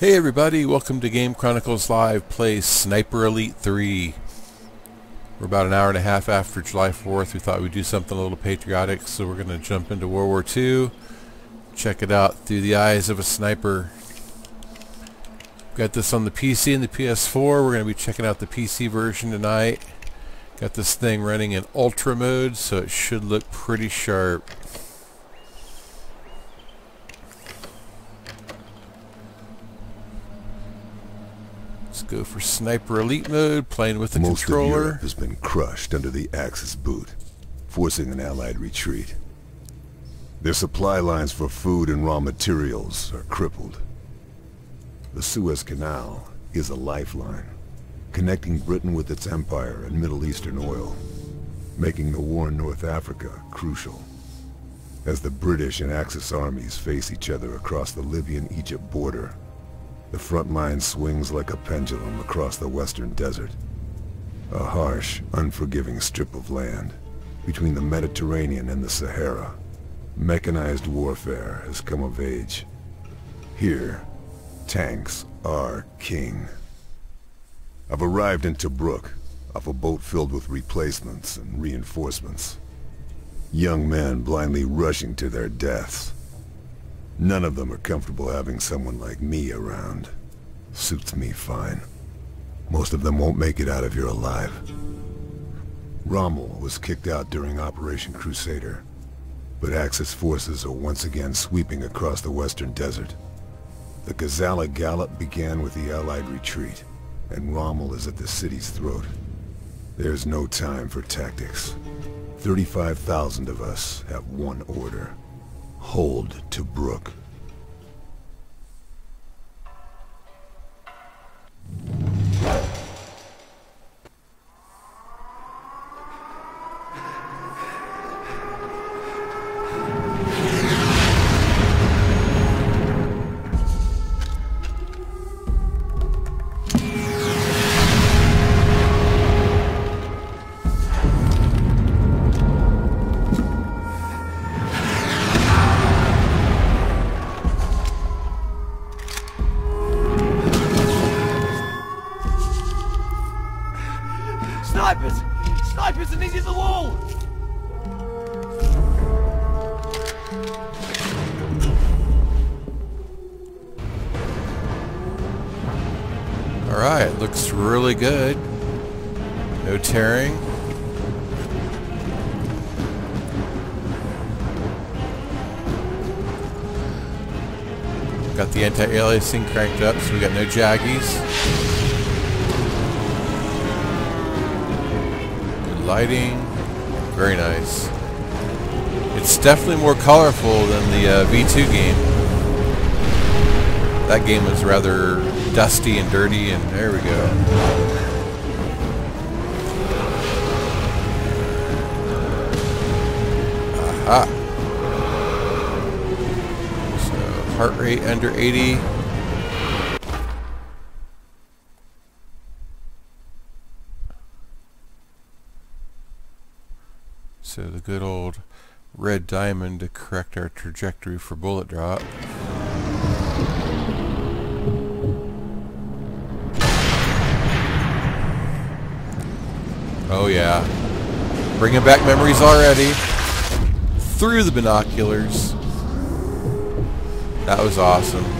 Hey everybody, welcome to Game Chronicles Live Play Sniper Elite 3. We're about an hour and a half after July 4th. We thought we'd do something a little patriotic, so we're going to jump into World War II. Check it out through the eyes of a sniper. Got this on the PC and the PS4. We're going to be checking out the PC version tonight. Got this thing running in ultra mode, so it should look pretty sharp. Go for Sniper Elite mode, playing with the Most controller. of Europe has been crushed under the Axis boot, forcing an Allied retreat. Their supply lines for food and raw materials are crippled. The Suez Canal is a lifeline, connecting Britain with its empire and Middle Eastern oil, making the war in North Africa crucial. As the British and Axis armies face each other across the Libyan-Egypt border, the front line swings like a pendulum across the western desert. A harsh, unforgiving strip of land between the Mediterranean and the Sahara. Mechanized warfare has come of age. Here, tanks are king. I've arrived in Tobruk off a boat filled with replacements and reinforcements. Young men blindly rushing to their deaths. None of them are comfortable having someone like me around. Suits me fine. Most of them won't make it out of here alive. Rommel was kicked out during Operation Crusader, but Axis forces are once again sweeping across the western desert. The Gazala Gallop began with the Allied retreat, and Rommel is at the city's throat. There's no time for tactics. 35,000 of us have one order. Hold Tobruk. Snipers! Got the anti-aliasing cranked up, so we got no jaggies. Good lighting. Very nice. It's definitely more colorful than the uh, V2 game. That game was rather dusty and dirty, and there we go. Heart rate under 80. So the good old red diamond to correct our trajectory for bullet drop. Oh yeah. Bringing back memories already. Through the binoculars. That was awesome.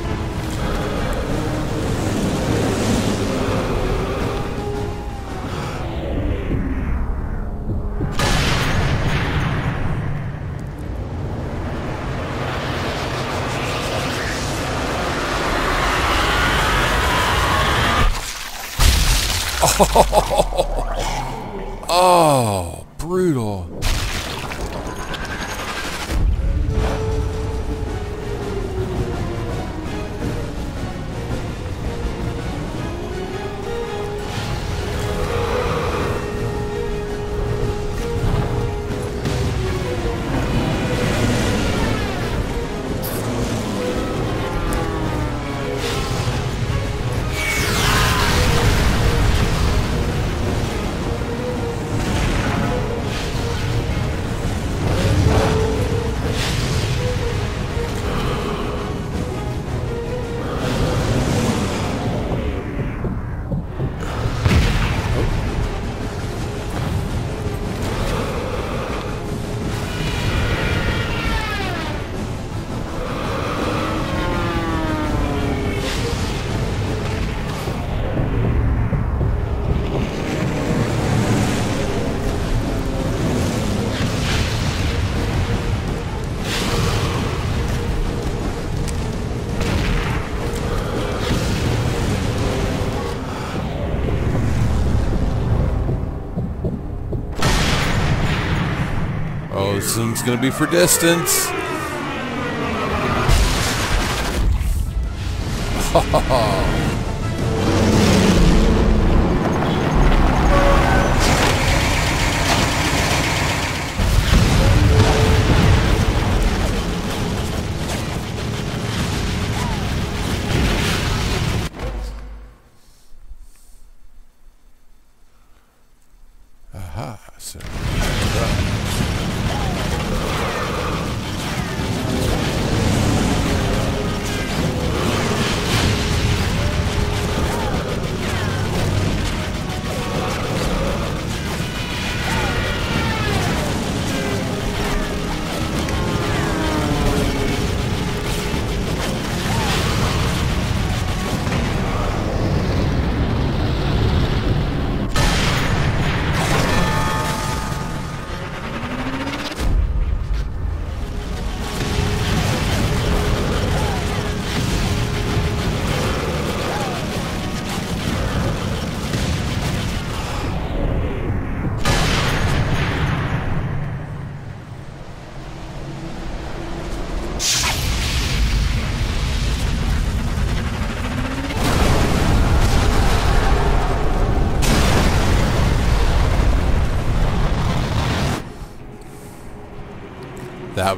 Oh, brutal. This one's gonna be for distance.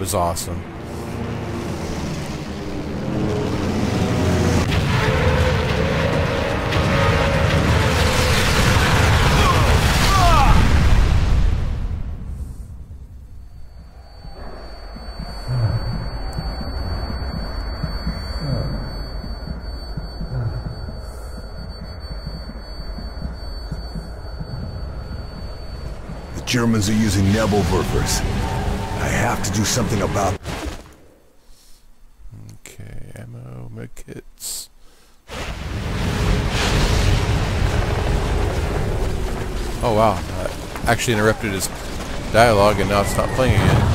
Was awesome. The Germans are using Nebelwerfers. Have to do something about Okay, ammo, medkits. Oh wow, actually interrupted his dialogue and now it's not playing again.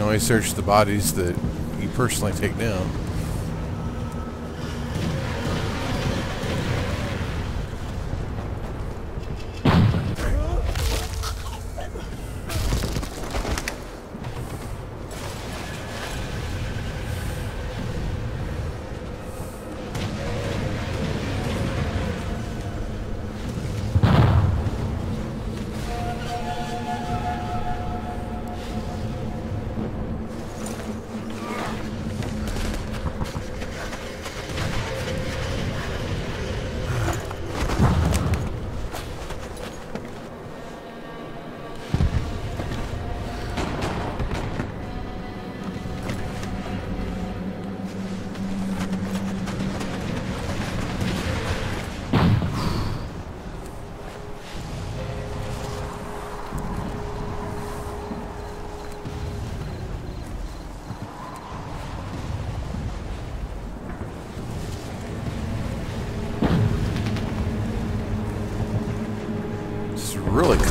Can always search the bodies that you personally take down.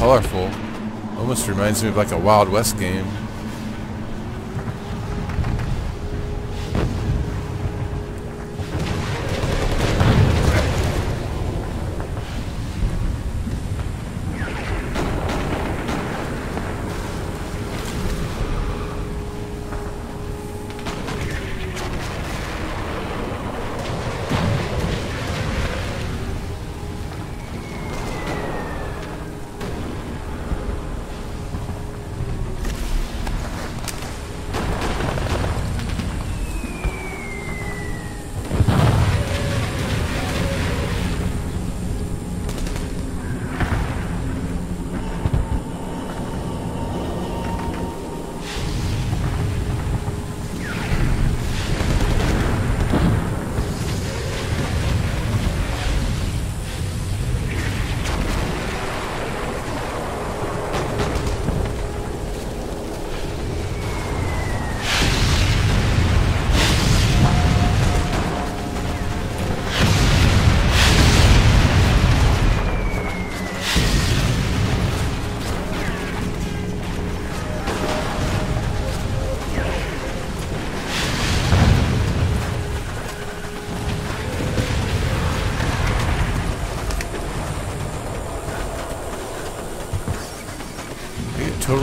Colorful. Almost reminds me of like a Wild West game.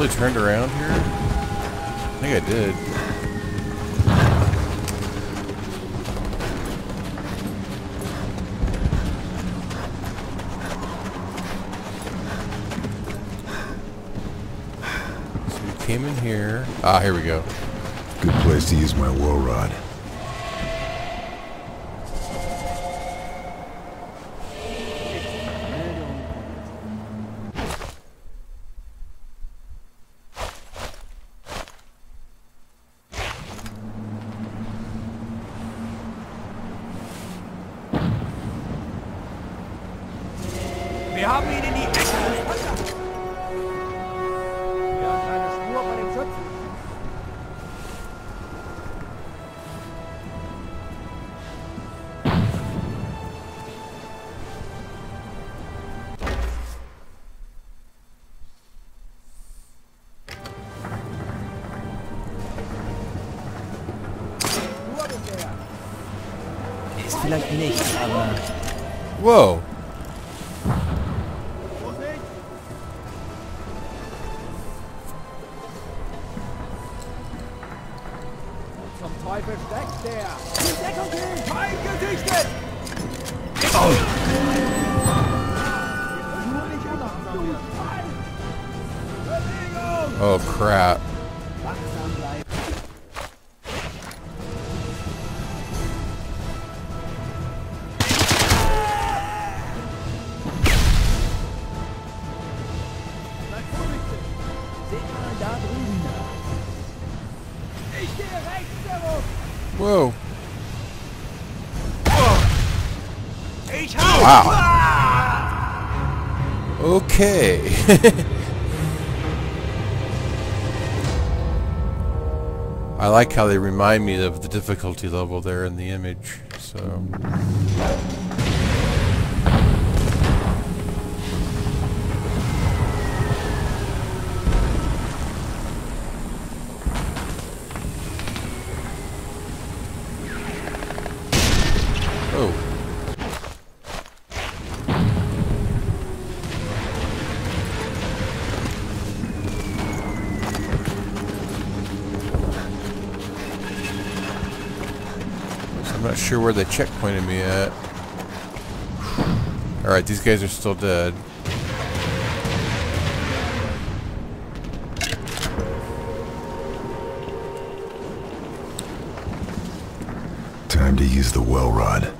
Totally turned around here? I think I did. So we came in here. Ah, here we go. Good place to use my Welrod. I like how they remind me of the difficulty level there in the image. So. Sure where they checkpointed me at. Alright, these guys are still dead. Time to use the Welrod.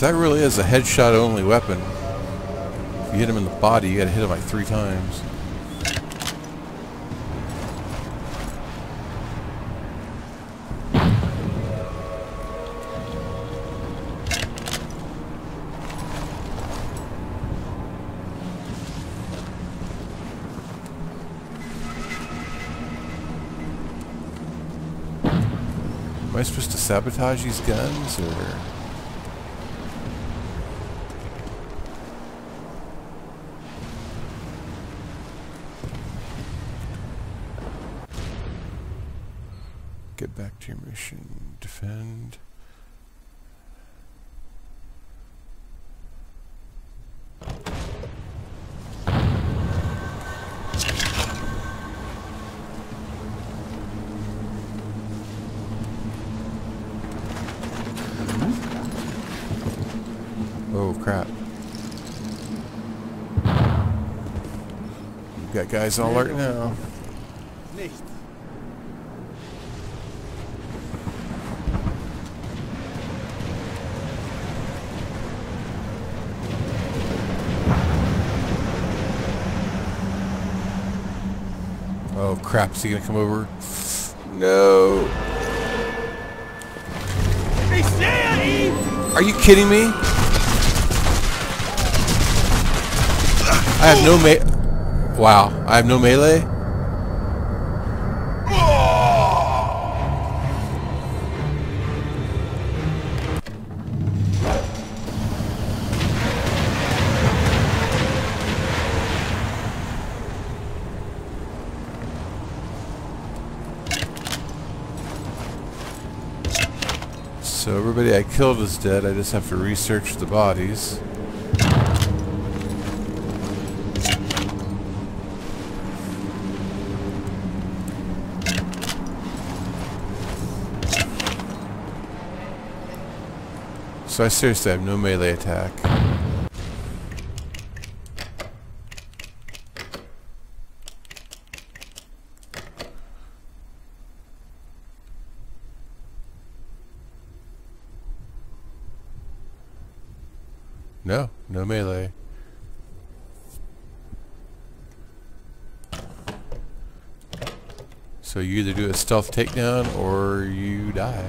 That really is a headshot only weapon. If you hit him in the body, you gotta hit him like three times. Am I supposed to sabotage these guns, or...? Get back to your mission. Defend. Oh crap. We've got guys alert now. Oh crap, is he gonna come over? No. Ich sehe ihn! Are you kidding me? I have no me- Wow, I have no melee? So everybody I killed is dead, I just have to research the bodies. So I seriously have no melee attack. No, no melee. So you either do a stealth takedown or you die.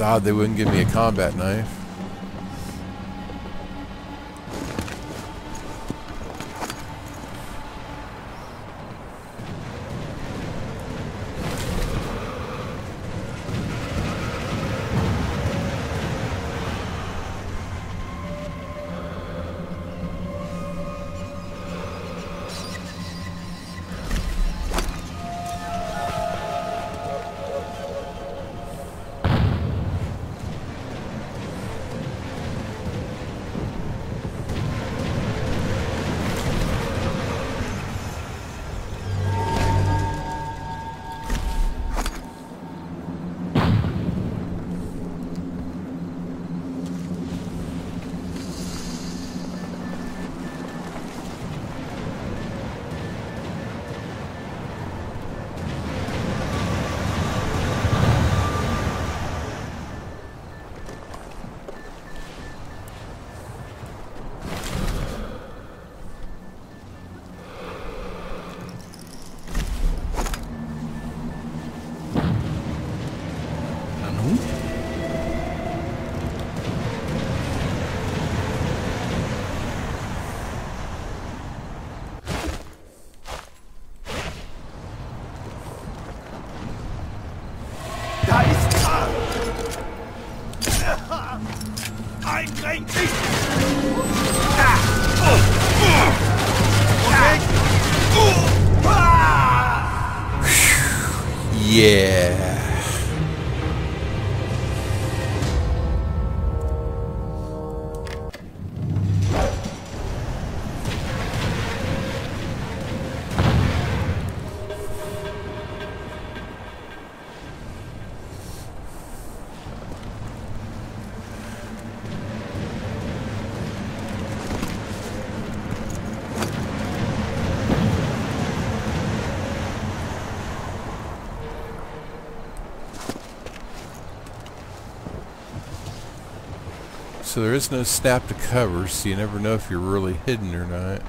Odd they wouldn't give me a combat knife. Yeah. So there is no snap to cover, so you never know if you're really hidden or not.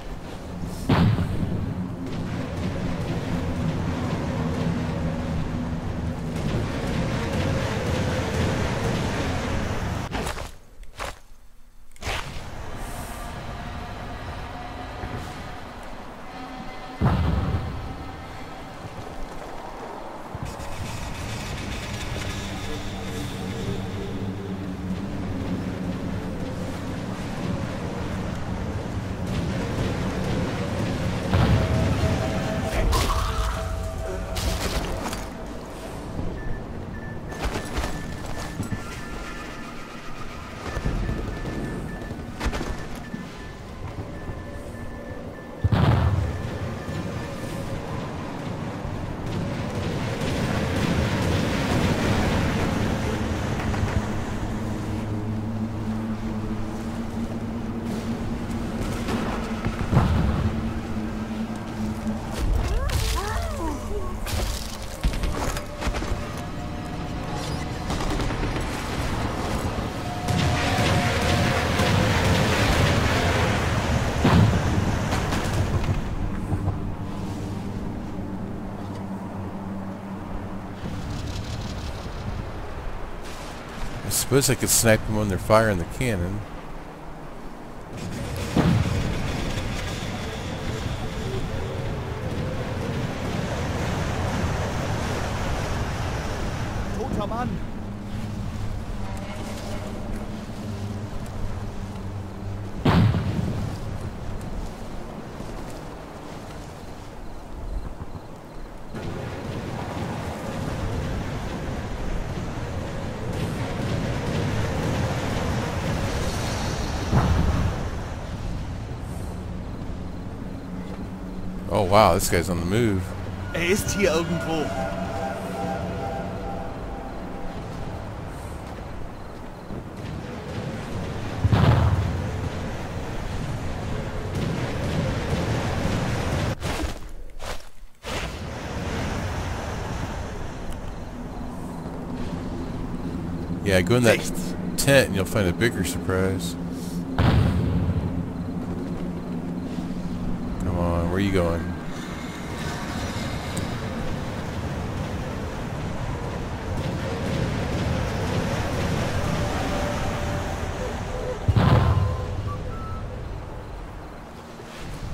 Suppose I could snipe them when they're firing the cannon. Toter Mann! Oh wow, this guy's on the move. Er ist hier irgendwo. Yeah, go in that tent and you'll find a bigger surprise. Come on, where are you going?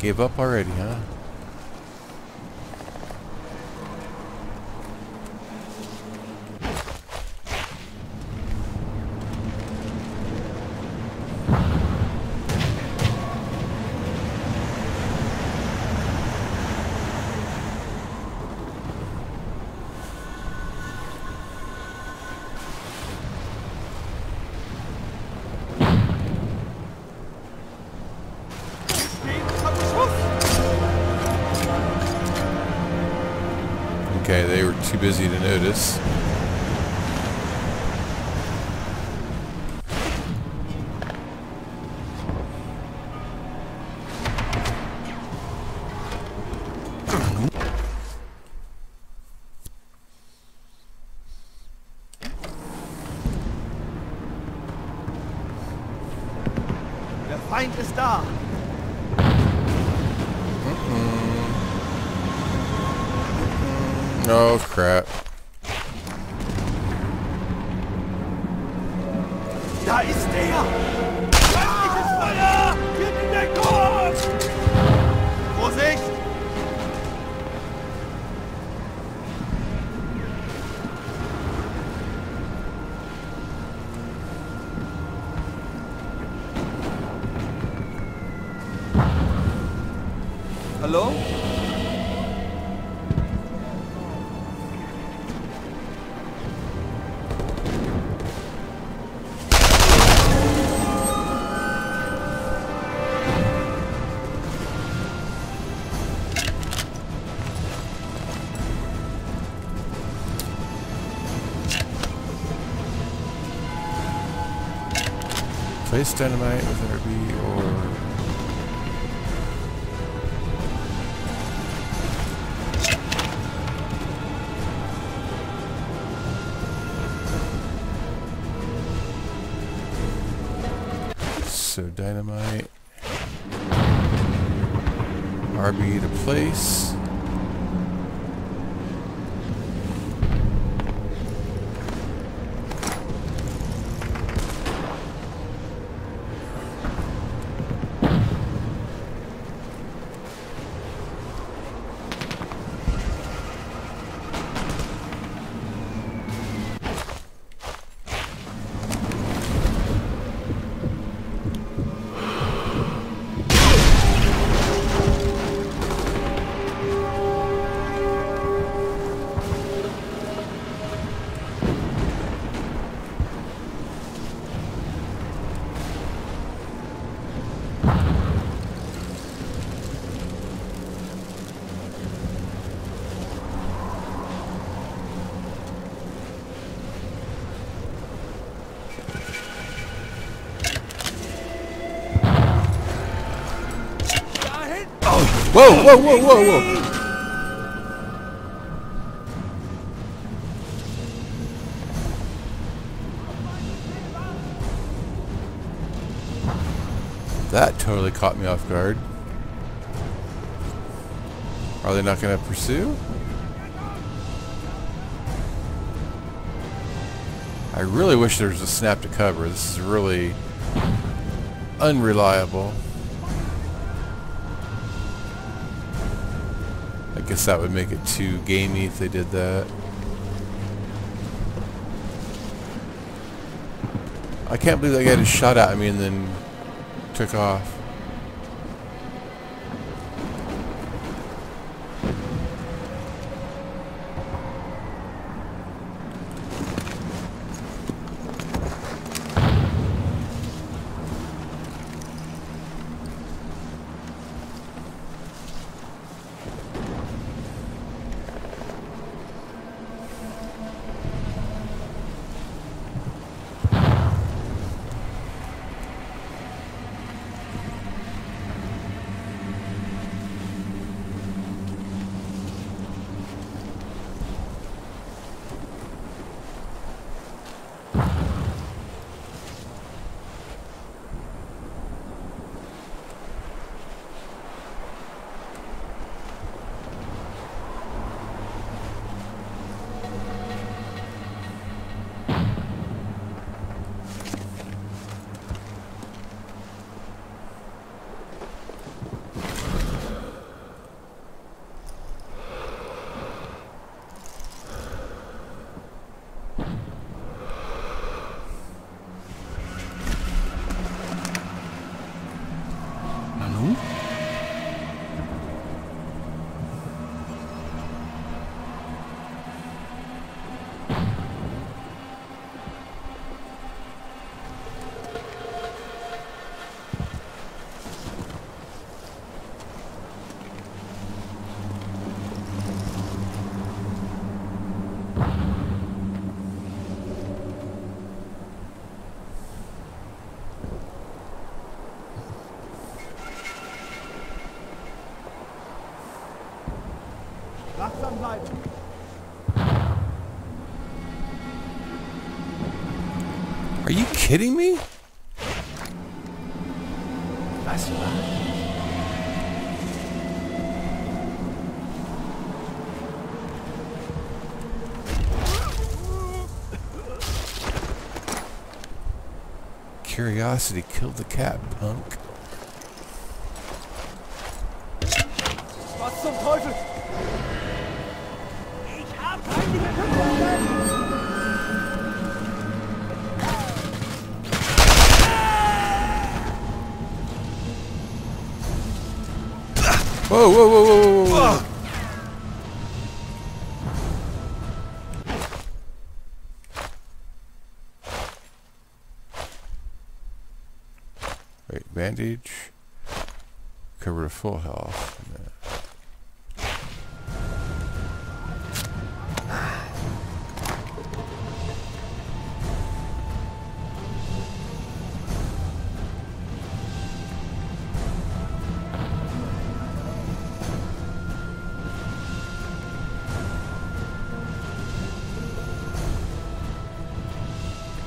Gave up already, huh? Too busy to notice. Place dynamite with Whoa, whoa, whoa, whoa, whoa! That totally caught me off guard. Are they not going to pursue? I really wish there was a snap to cover. This is really unreliable. Guess that would make it too gamey if they did that. I can't believe that guy just shot at me and then took off. Kidding me? Was war? Curiosity killed the cat, punk. Was zum Teufel? auf. Øh.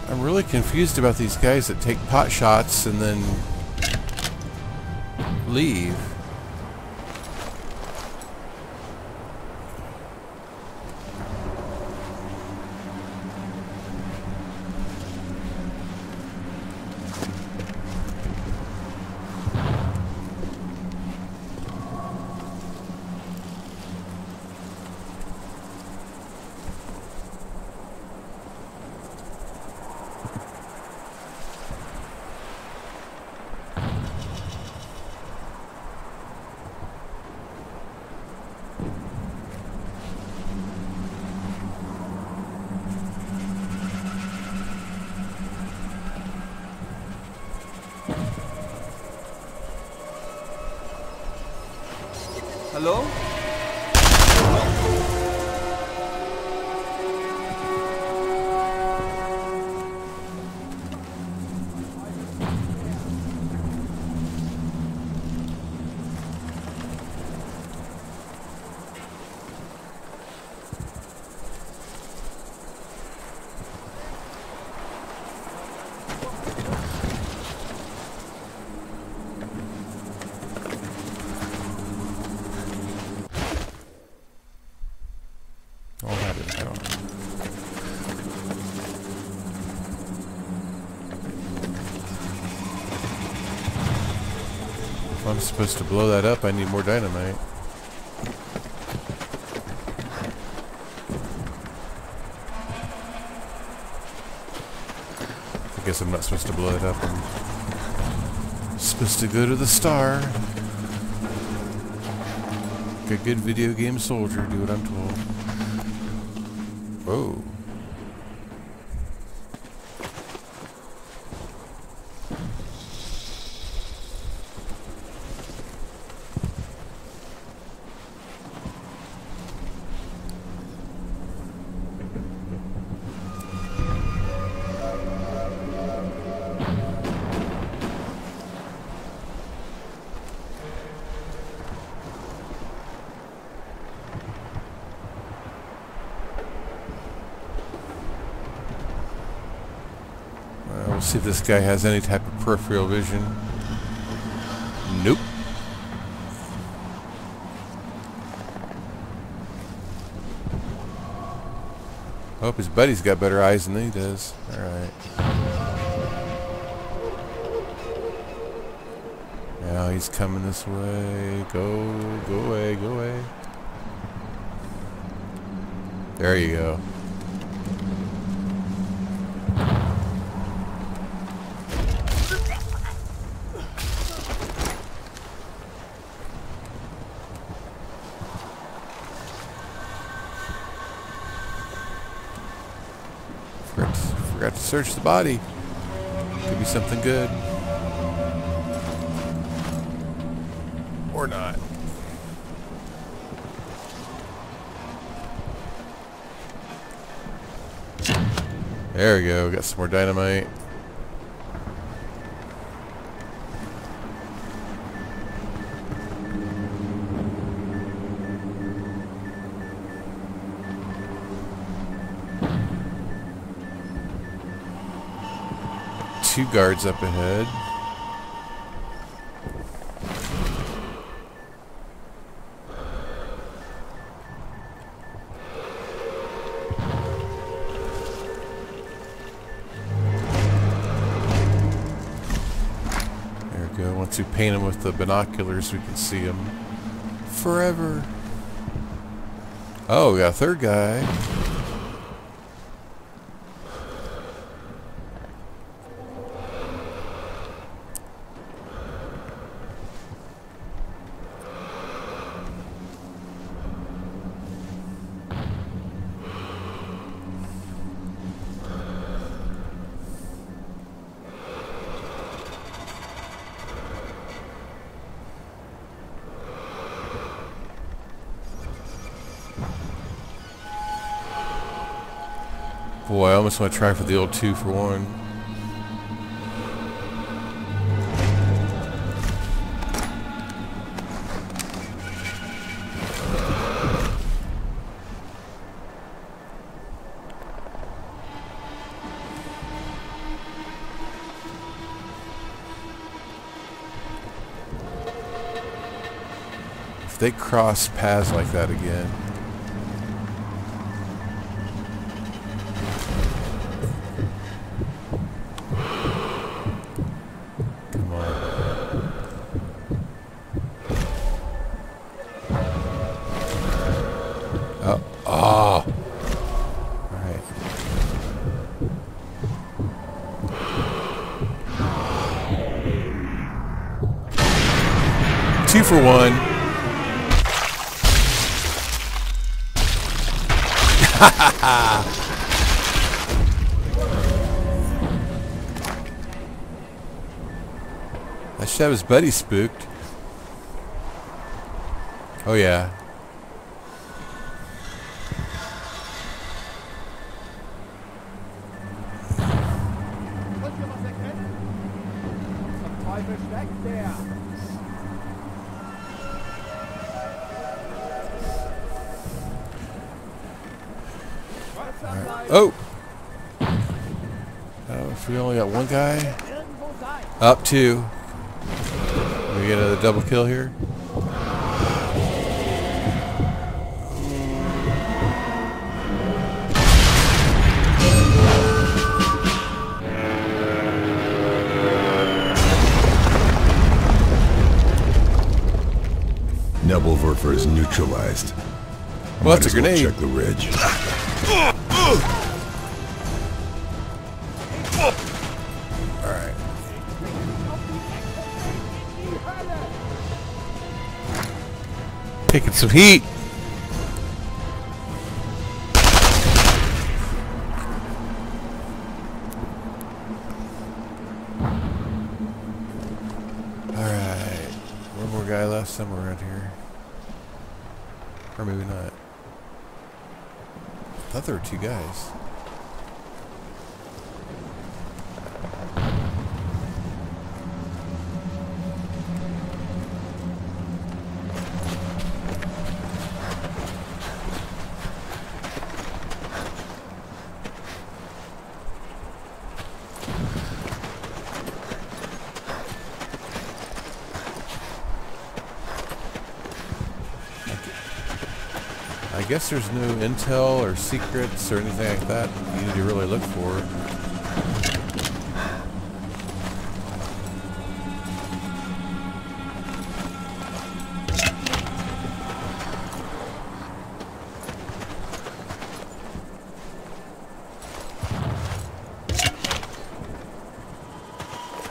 I'm really confused about these guys that take pot shots and then leave. I'm supposed to blow that up, I need more dynamite. I guess I'm not supposed to blow it up. I'm supposed to go to the star. Like a good video game soldier, do what I'm told. This guy has any type of peripheral vision. Nope. Hope his buddy's got better eyes than he does. Alright. Now he's coming this way. Go, go away, go away. There you go. Forgot to, forgot to search the body. Could be something good. Or not. There we go. Got some more dynamite. Guards up ahead. There we go. Once we paint them with the binoculars, we can see them forever. Oh, we got a third guy. so I try for the old two for one. If they cross paths like that again, Have his buddy spooked. Oh yeah. Was? Oh! Oh, if we only got one guy. Up two. Double kill here. Nebelwerfer is neutralized. Well, that's a as well grenade. Check the ridge. Taking some heat. Alright. One more guy left somewhere around here. Or maybe not. I thought there were two guys. I guess there's no intel or secrets or anything like that you need to really look for.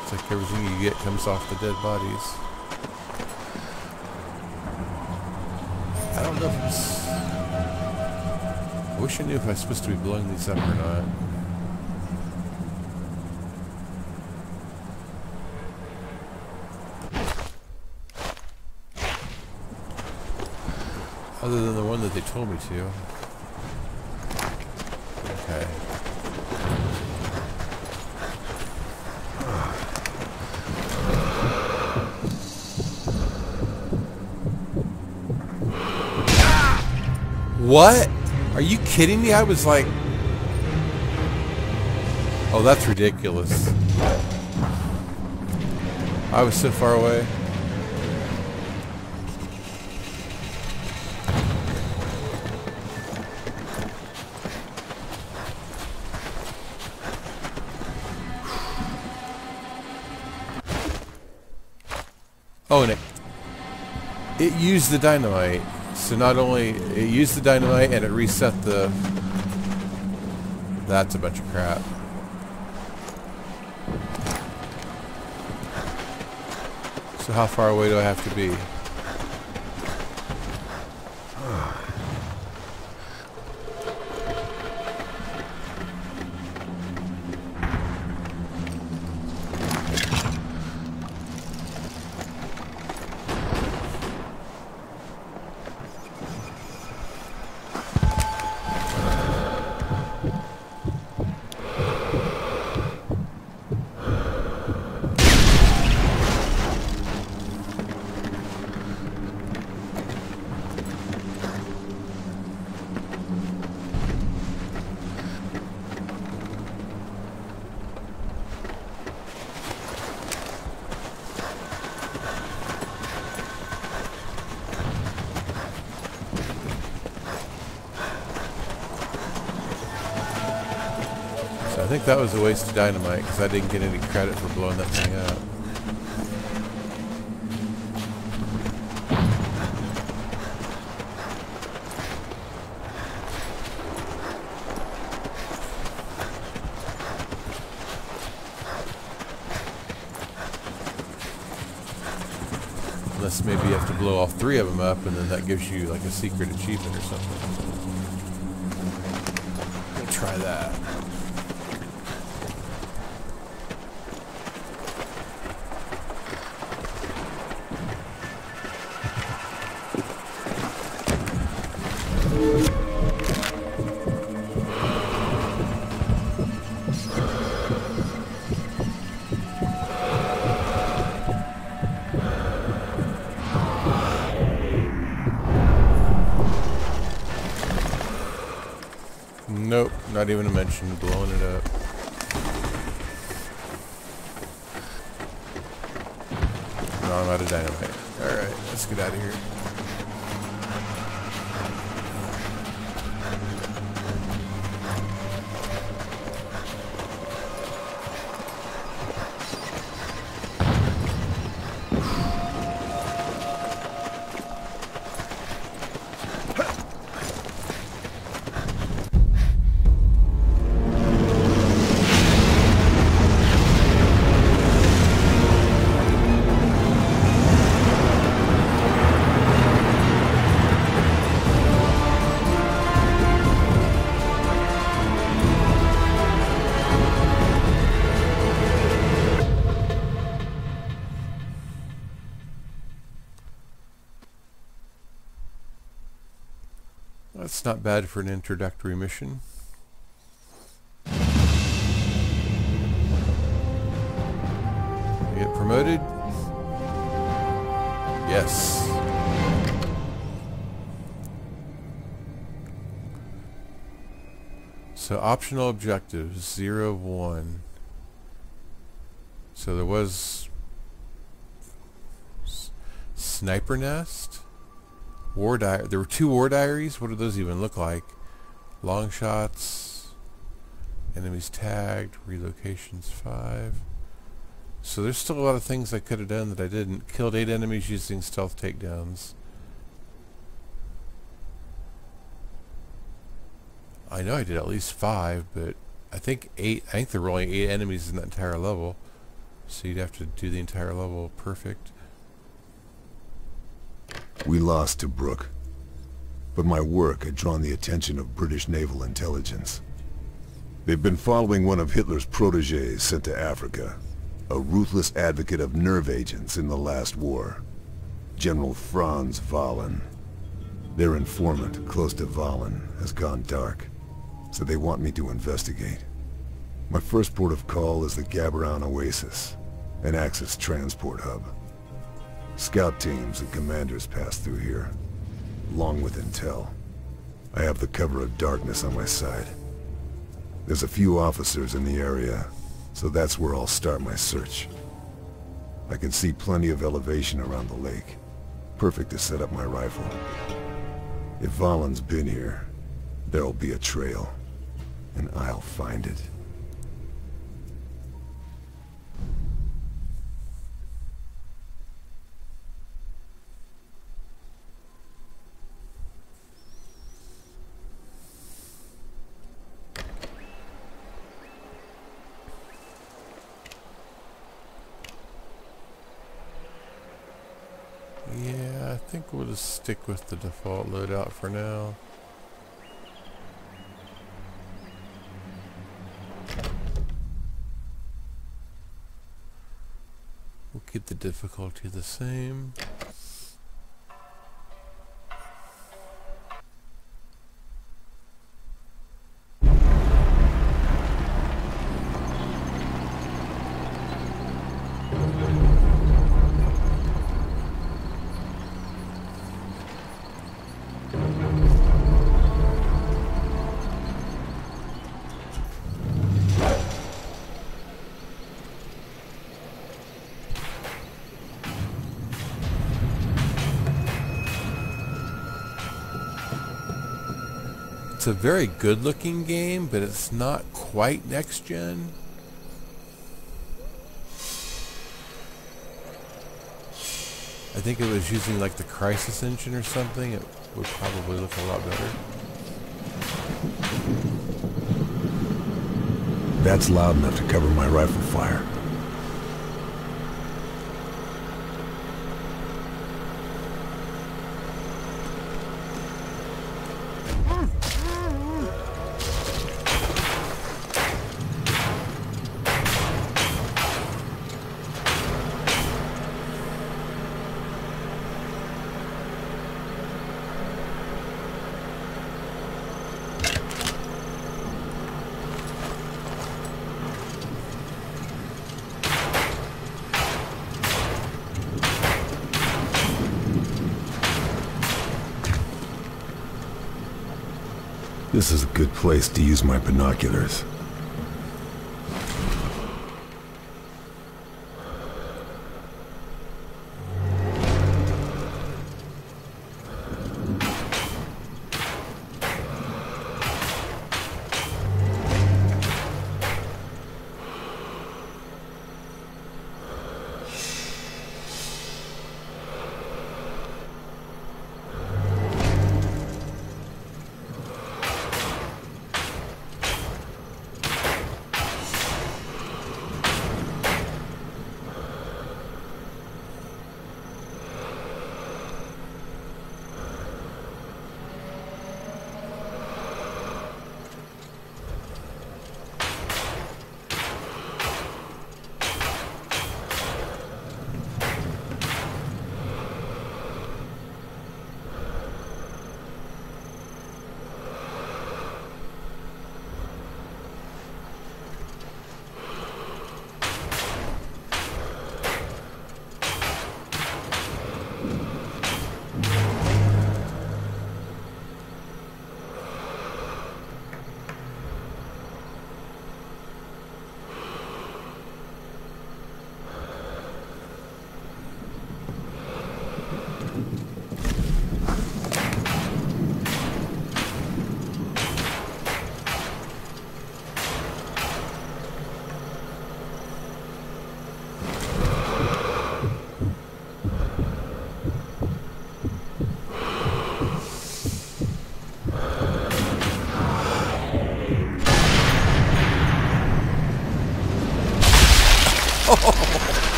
It's like everything you get comes off the dead bodies. I wish I knew if I was supposed to be blowing these up or not. Other than the one that they told me to. Okay. What? Are you kidding me? I was like... Oh, that's ridiculous. I was so far away. Oh, and it, it used the dynamite. So not only it used the dynamite and it reset the... That's a bunch of crap. So how far away do I have to be? That was a waste of dynamite because I didn't get any credit for blowing that thing up. Unless maybe you have to blow all three of them up and then that gives you like a secret achievement or something. Gonna try that. Mention blowing it up. No, I'm out of dynamite. Alright, let's get out of here. Bad for an introductory mission. Get promoted? Yes. So optional objectives, zero, one. So there was sniper nest. War diary. There were two war diaries. What do those even look like? Long shots. Enemies tagged. Relocations five. So there's still a lot of things I could have done that I didn't. Killed eight enemies using stealth takedowns. I know I did at least five, but I think eight. I think there were only eight enemies in that entire level. So you'd have to do the entire level perfect. We lost Tobruk, But my work had drawn the attention of British naval intelligence. They've been following one of Hitler's proteges sent to Africa, a ruthless advocate of nerve agents in the last war, General Franz Vahlen. Their informant, close to Vahlen, has gone dark, so they want me to investigate. My first port of call is the Gaberoun Oasis, an Axis transport hub. Scout teams and commanders pass through here, along with intel. I have the cover of darkness on my side. There's a few officers in the area, so that's where I'll start my search. I can see plenty of elevation around the lake. Perfect to set up my rifle. If Vahlen's been here, there'll be a trail, and I'll find it. Yeah, I think we'll just stick with the default loadout for now. We'll keep the difficulty the same. A very good looking game, but it's not quite next gen. I think it was using like the Crisis engine or something. It would probably look a lot better. That's loud enough to cover my rifle fire. This is a good place to use my binoculars.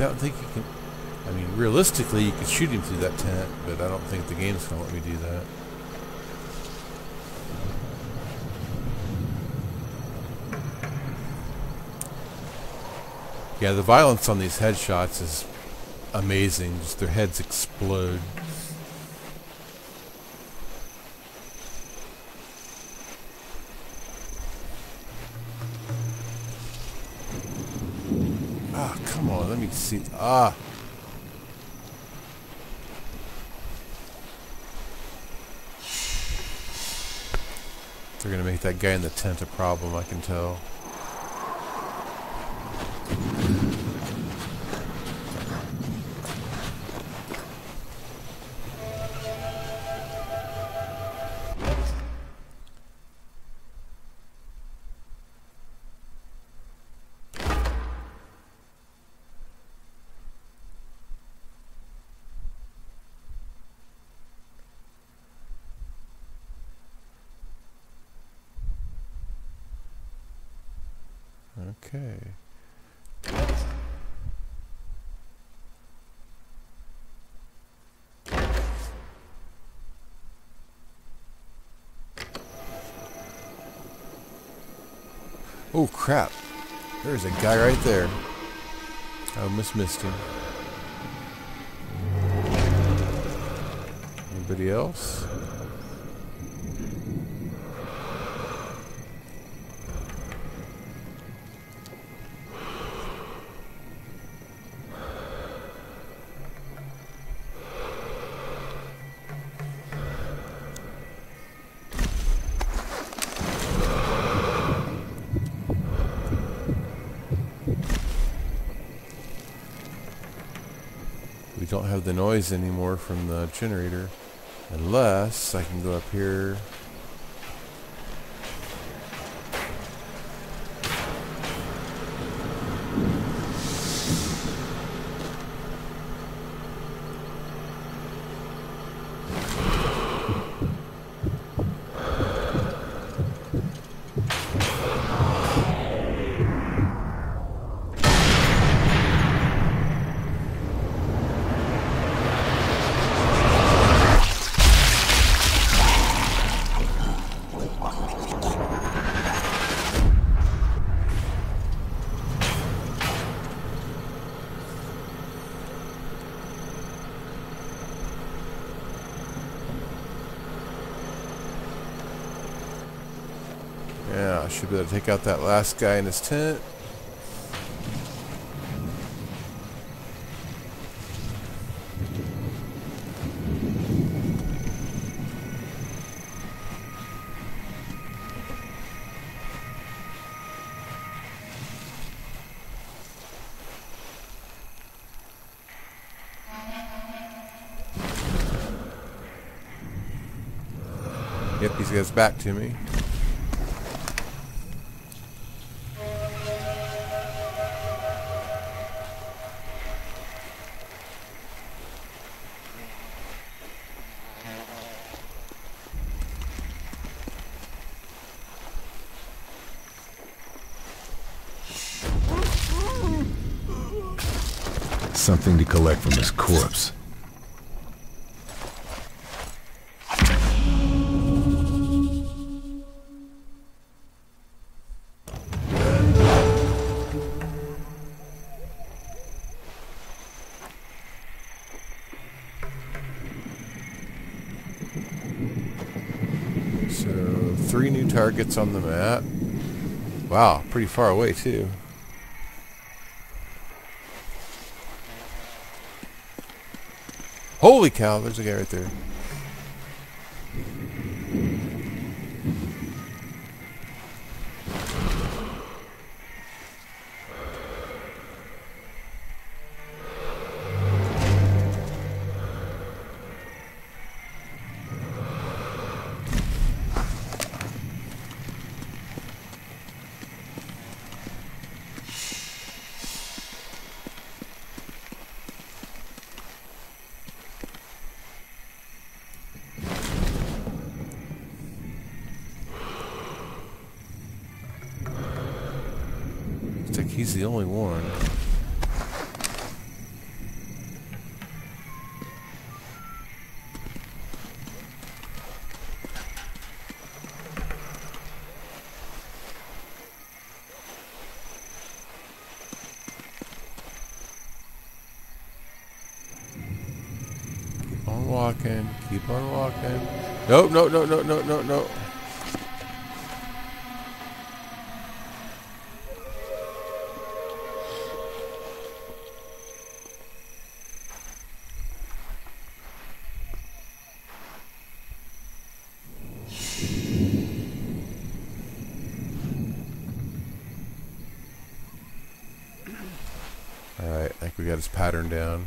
I don't think you can. I mean, realistically, you could shoot him through that tent, but I don't think the game's gonna let me do that. Yeah, the violence on these headshots is amazing. Just their heads explode. Ah, come on, let me see. Ah. They're gonna make that guy in the tent a problem, I can tell. Oh crap. There's a guy right there. I almost missed him. Anybody else? The noise anymore from the generator. Unless I can go up here. Yeah, I should be able to take out that last guy in his tent. Yep, he's got his back to me. To collect from his corpse. So, three new targets on the map. Wow, pretty far away too. Holy cow, there's a guy right there. Looks like he's the only one. Keep on walking. Keep on walking. Nope, no, no, no, no, no, no. Alright, I think we got his pattern down.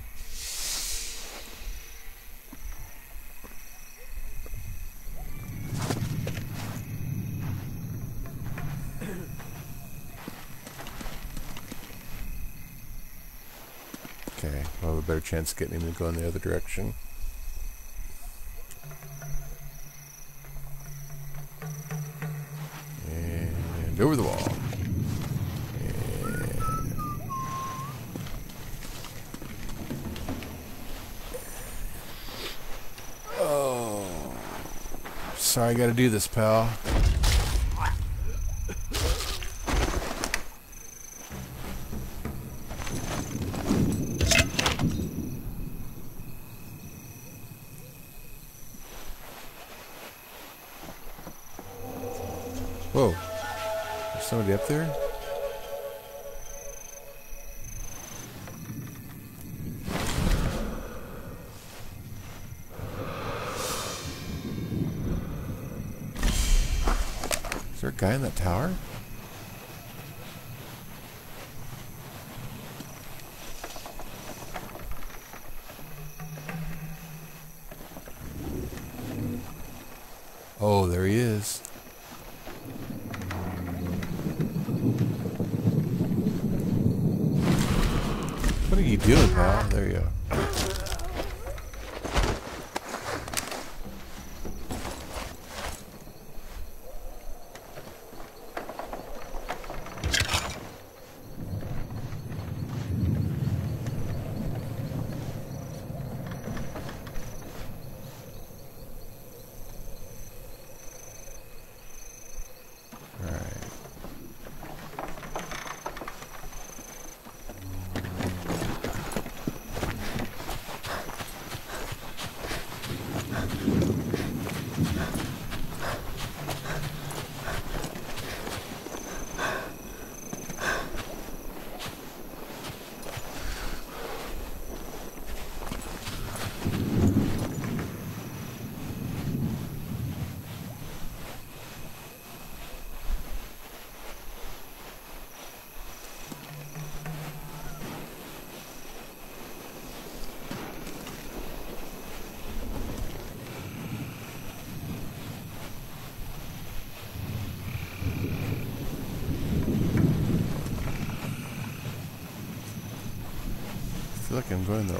Okay, we'll have a better chance of getting him to go in the other direction. And over the wall. Sorry, I gotta do this, pal.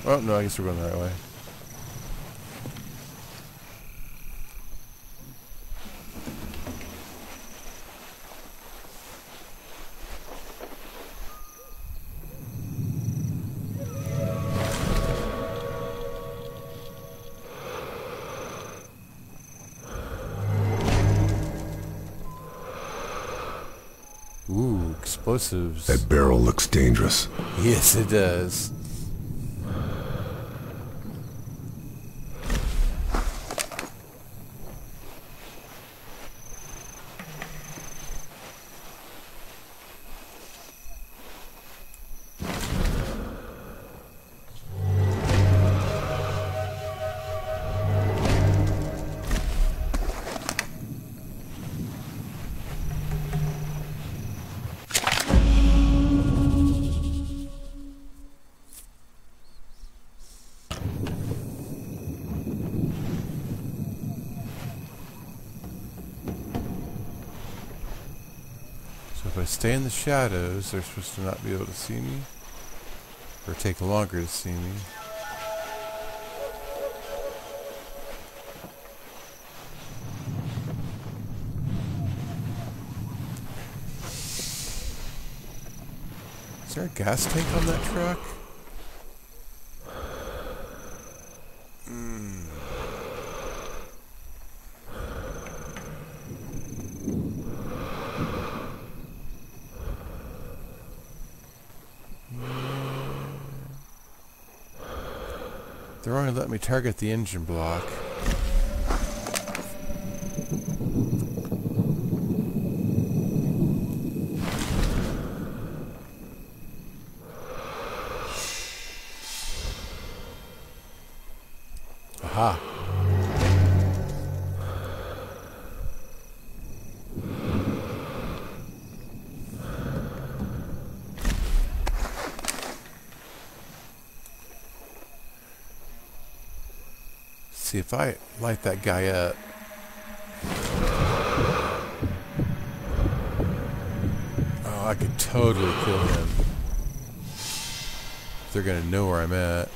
Oh no, I guess we're going the right way. Ooh, explosives. That barrel looks dangerous. Yes, it does. I stay in the shadows, they're supposed to not be able to see me. Or take longer to see me. Is there a gas tank on that truck? They're only letting me target the engine block. If I light that guy up. Oh, I could totally kill him. They're gonna know where I'm at.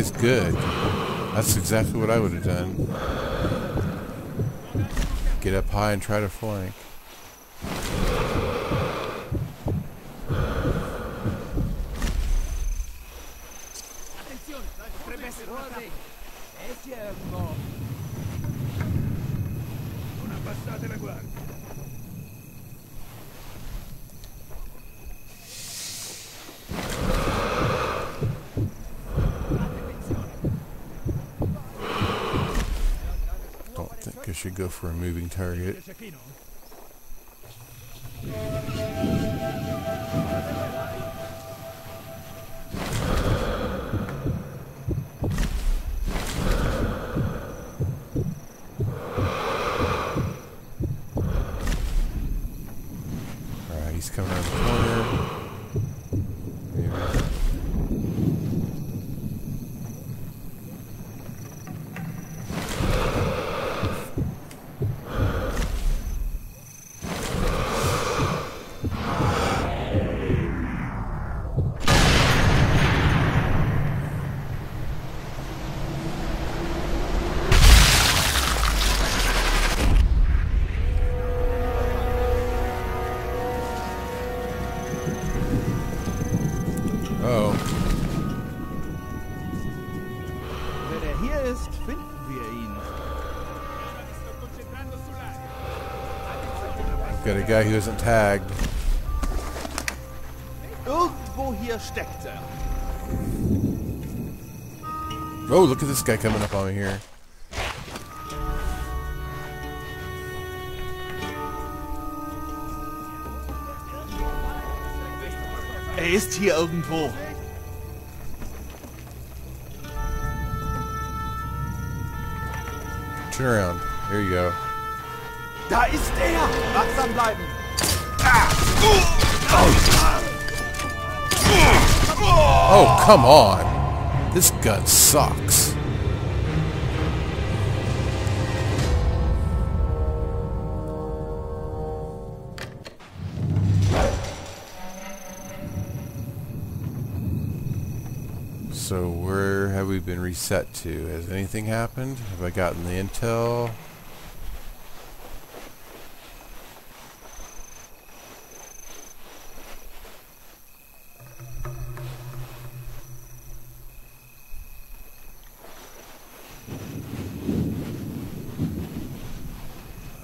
Guy's good. That's exactly what I would have done. Get up high and try to flank. Vorsicht! Er ist hier irgendwo. Don't think I should go for a moving target. Guy who isn't tagged. Irgendwo hier steckt er. Oh, look at this guy coming up on me here. Er ist hier irgendwo. Turn around. Here you go. Da ist er! Wachsam bleiben. Oh, come on. This gun sucks. So where have we been reset to? Has anything happened? Have I gotten the intel?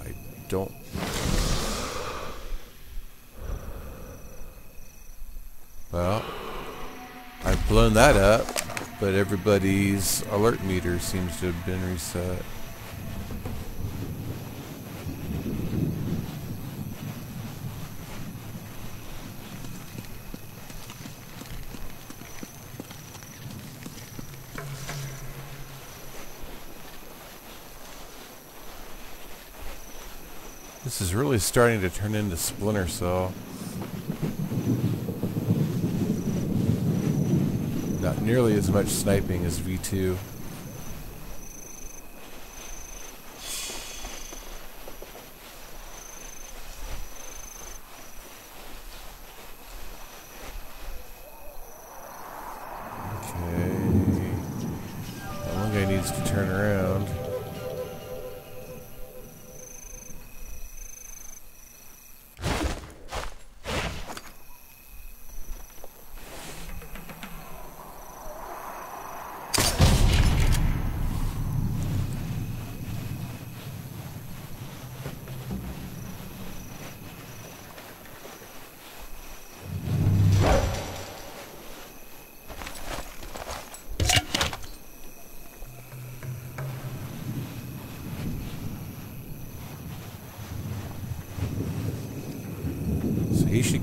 I don't. Well, I've blown that up, but everybody's alert meter seems to have been reset. This is really starting to turn into Splinter Cell. Not nearly as much sniping as V2.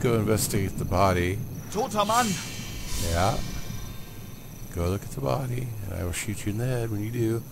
Go investigate the body. Toter Mann! Yeah. Go look at the body, and I will shoot you in the head when you do.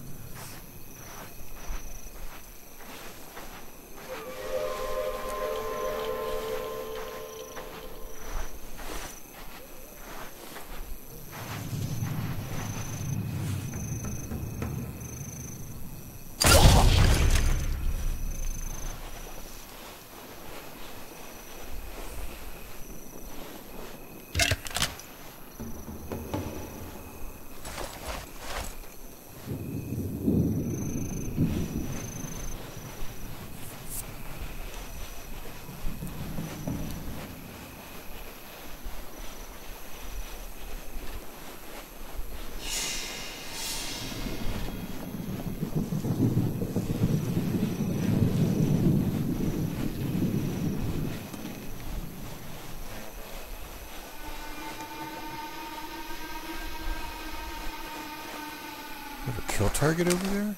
Have a kill target over there?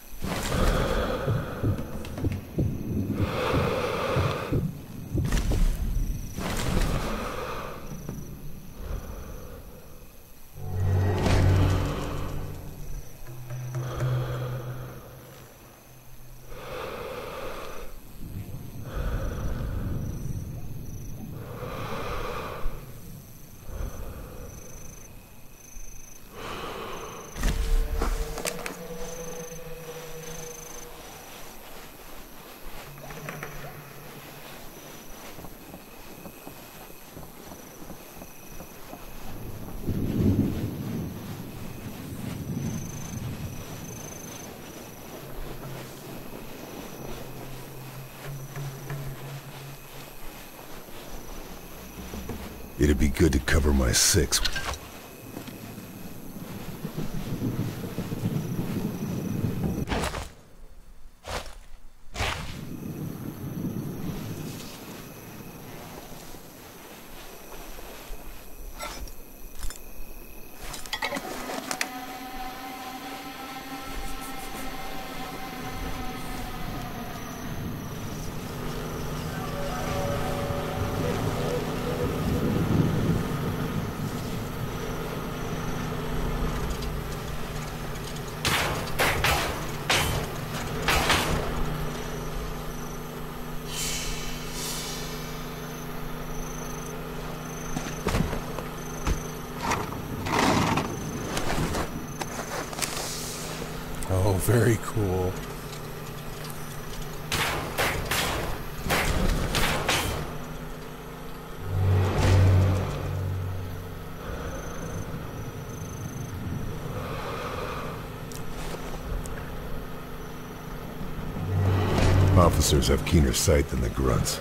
Be cover my six. Oh, very cool. Officers have keener sight than the grunts.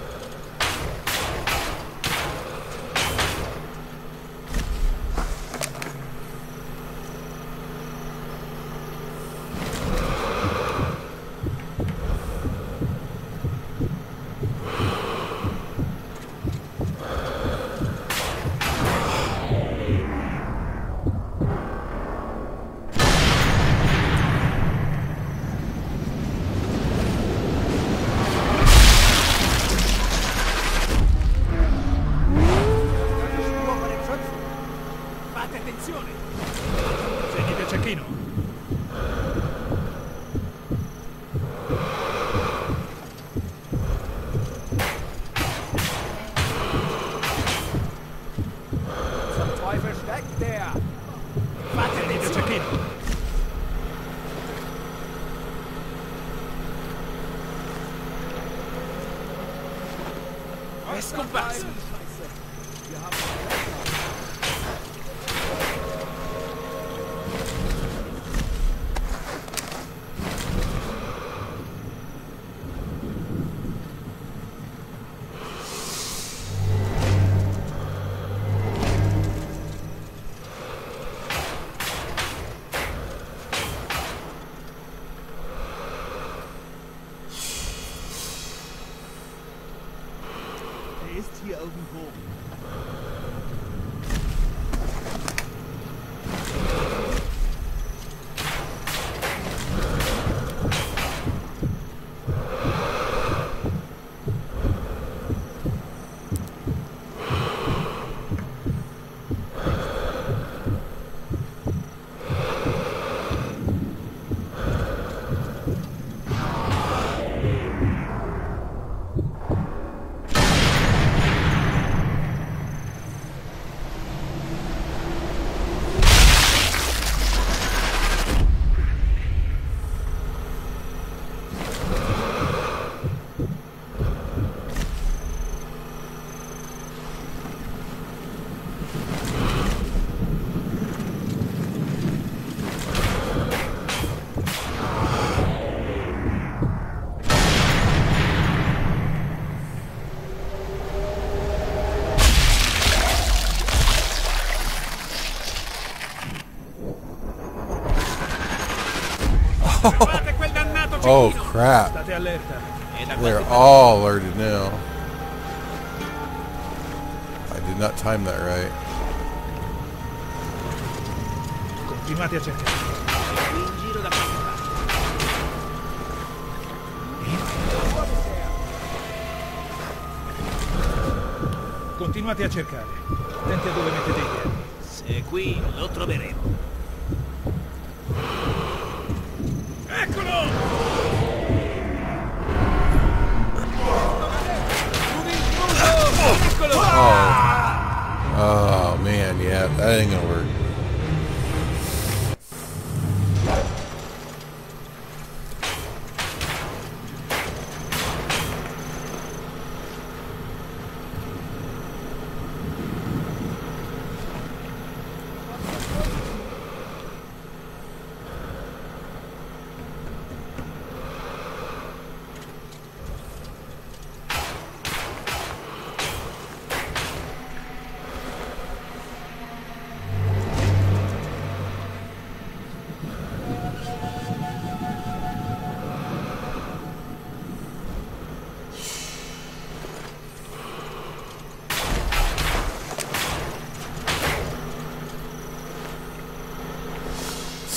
Oh crap. E qualche parte- all alerted now. I did not time that right. Continuate a cercare. qui in giro da qualche parte. Continuate a cercare. Attenti a dove mettete i piedi. Se qui lo troveremo.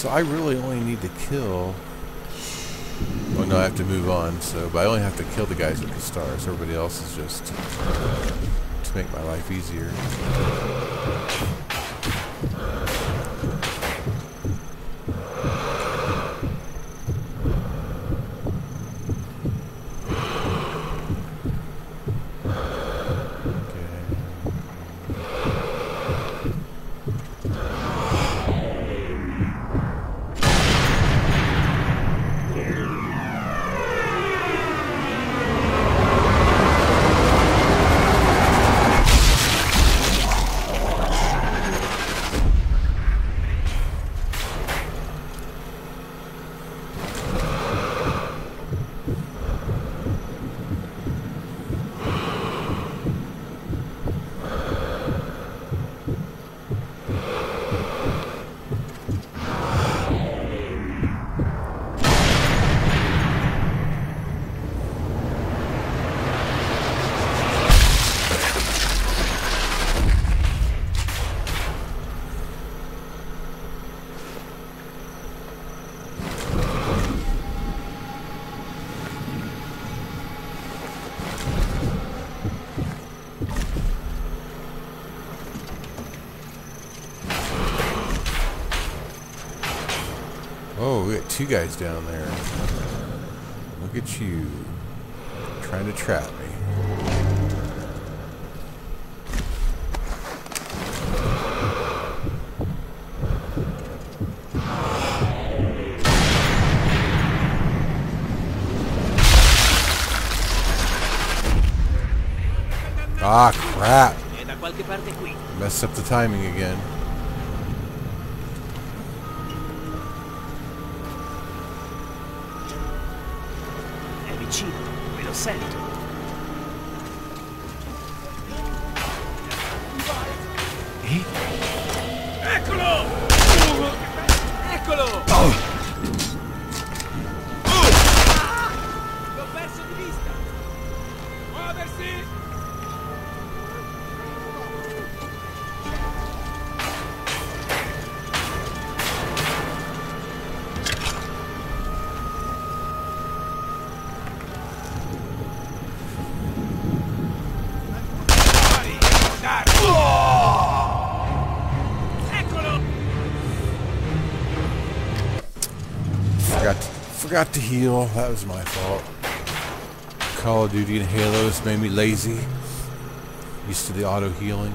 So I really only need to kill. Well, no, I have to move on. So, but I only have to kill the guys with the stars. Everybody else is just uh, to make my life easier. Okay. Oh, we got two guys down there. Look at you. Trying to trap me. Ah, crap. Da qualche parte qui. Messed up the timing again. Forgot to heal. That was my fault. Call of Duty and Halos made me lazy. Used to the auto healing.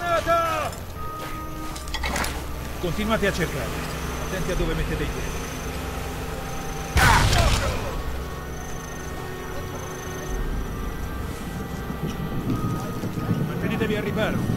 Granata! Continuate a cercare. Attenti a dove mettete i piedi. Mantenetevi al riparo.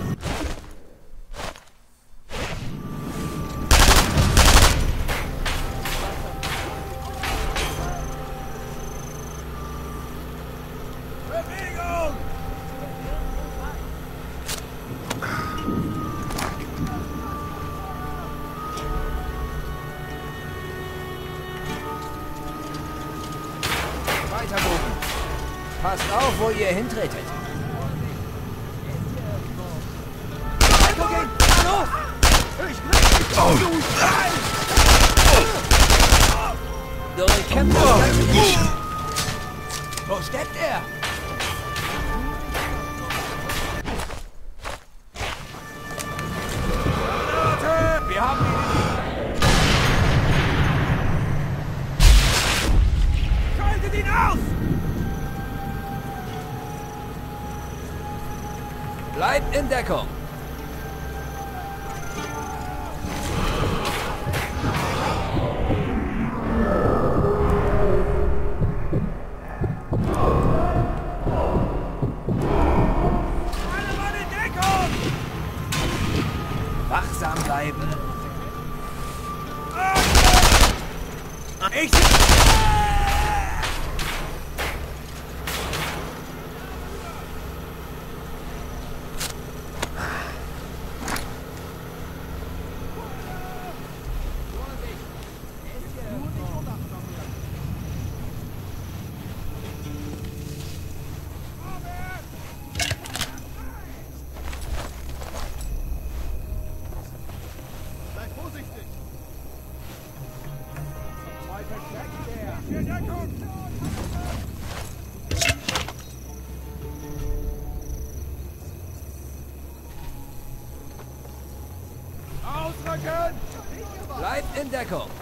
দেখো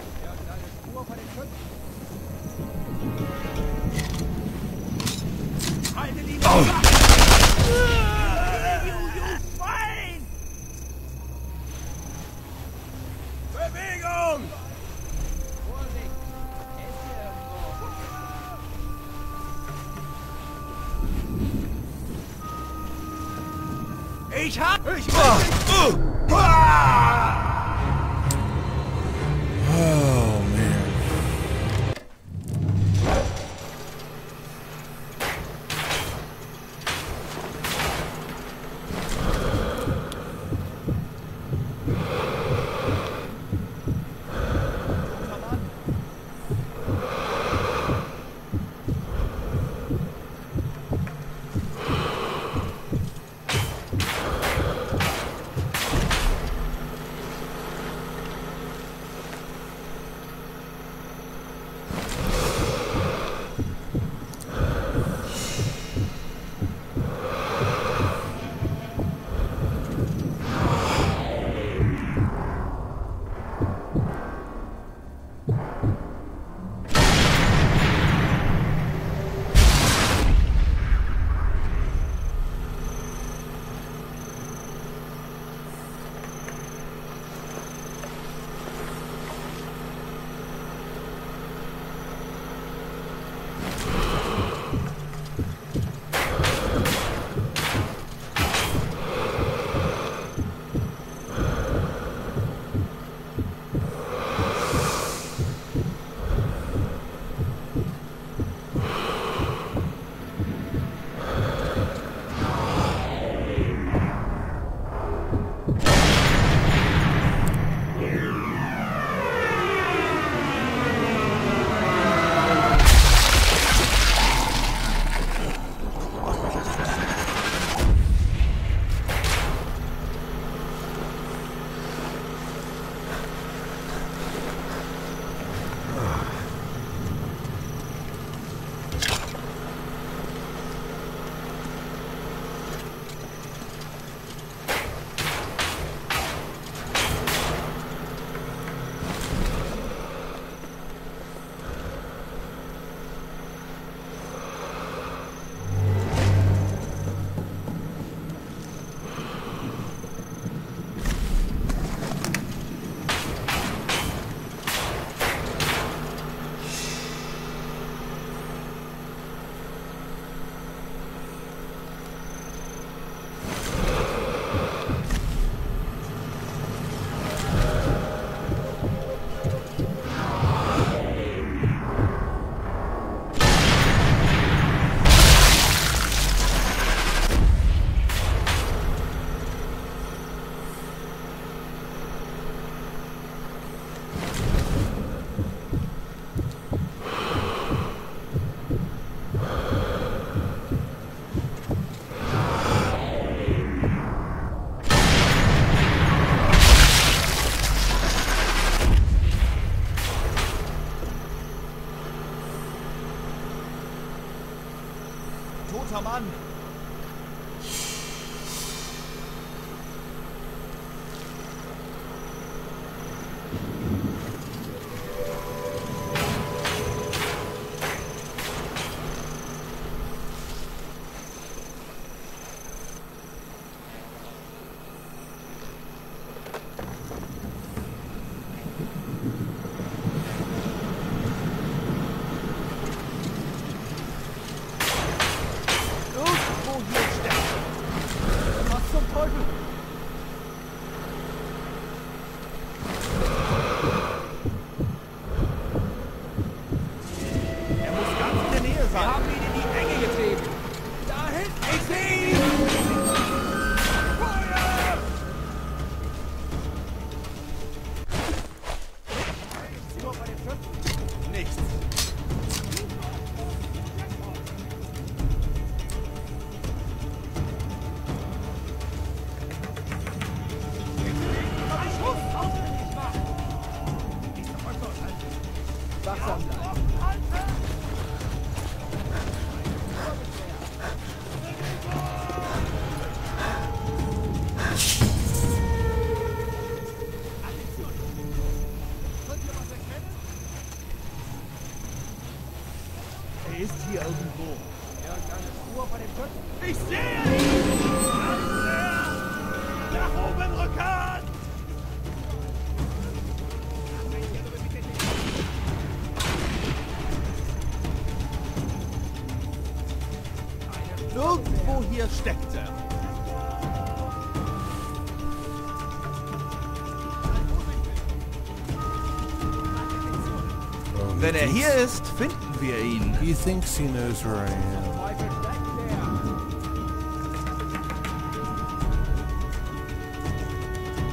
hier ist, finden wir ihn. He thinks he knows where I am.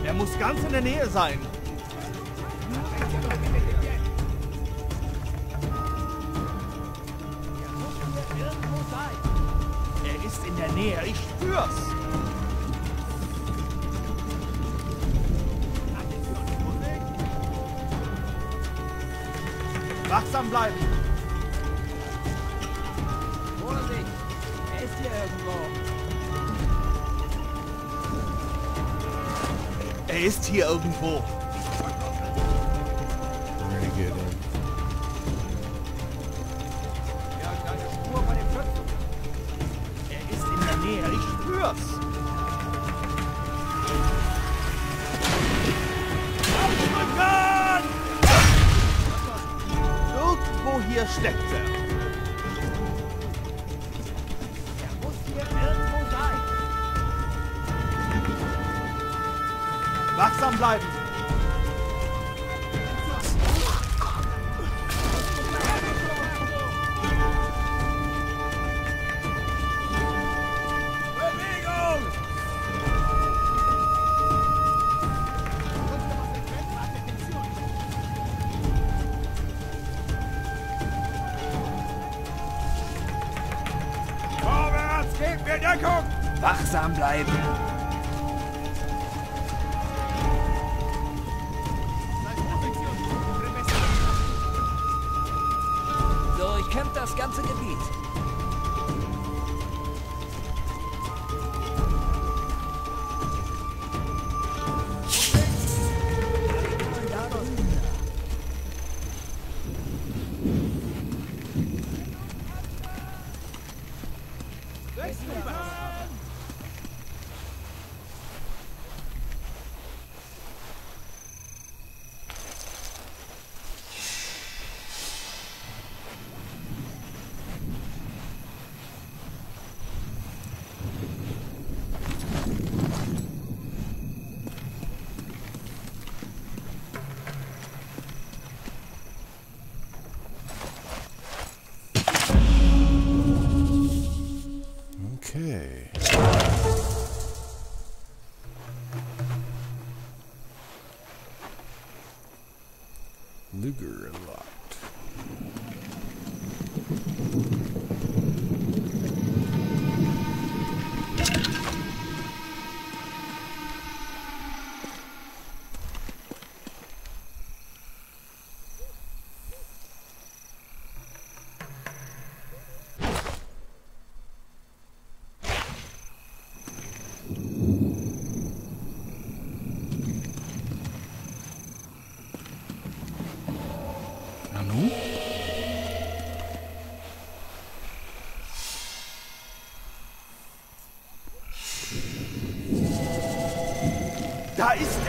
Er muss ganz in der Nähe sein.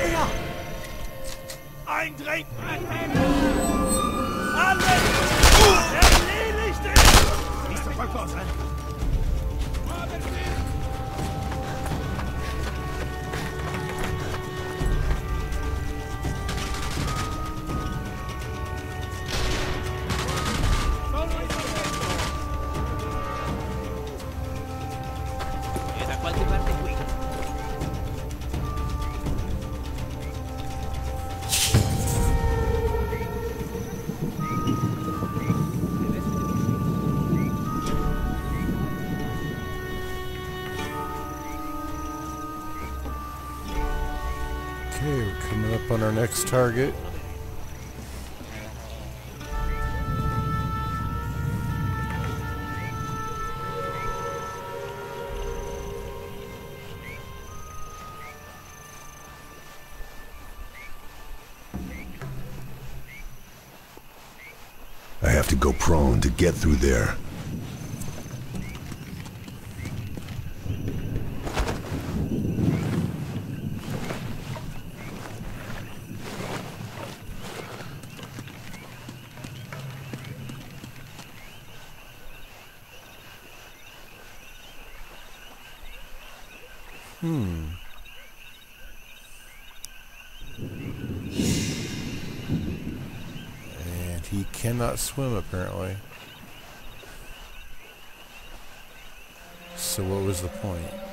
Näher! Eindringen! on our next target. I have to go prone to get through there. Cannot swim apparently. So what was the point?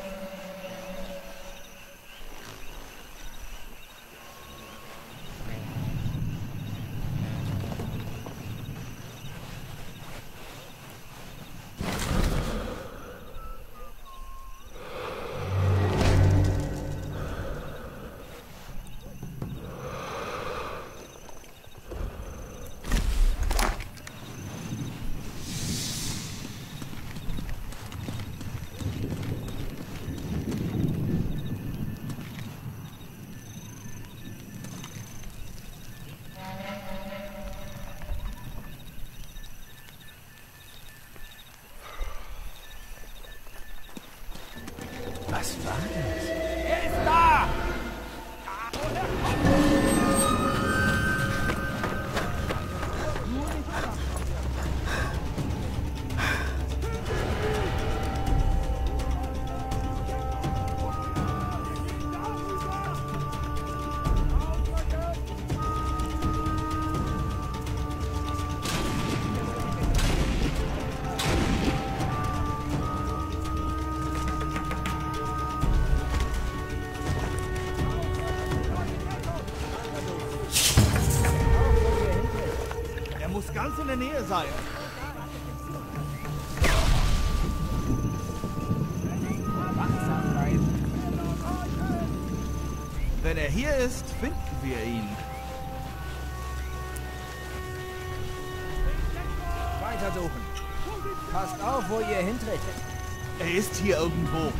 Hier irgendwo.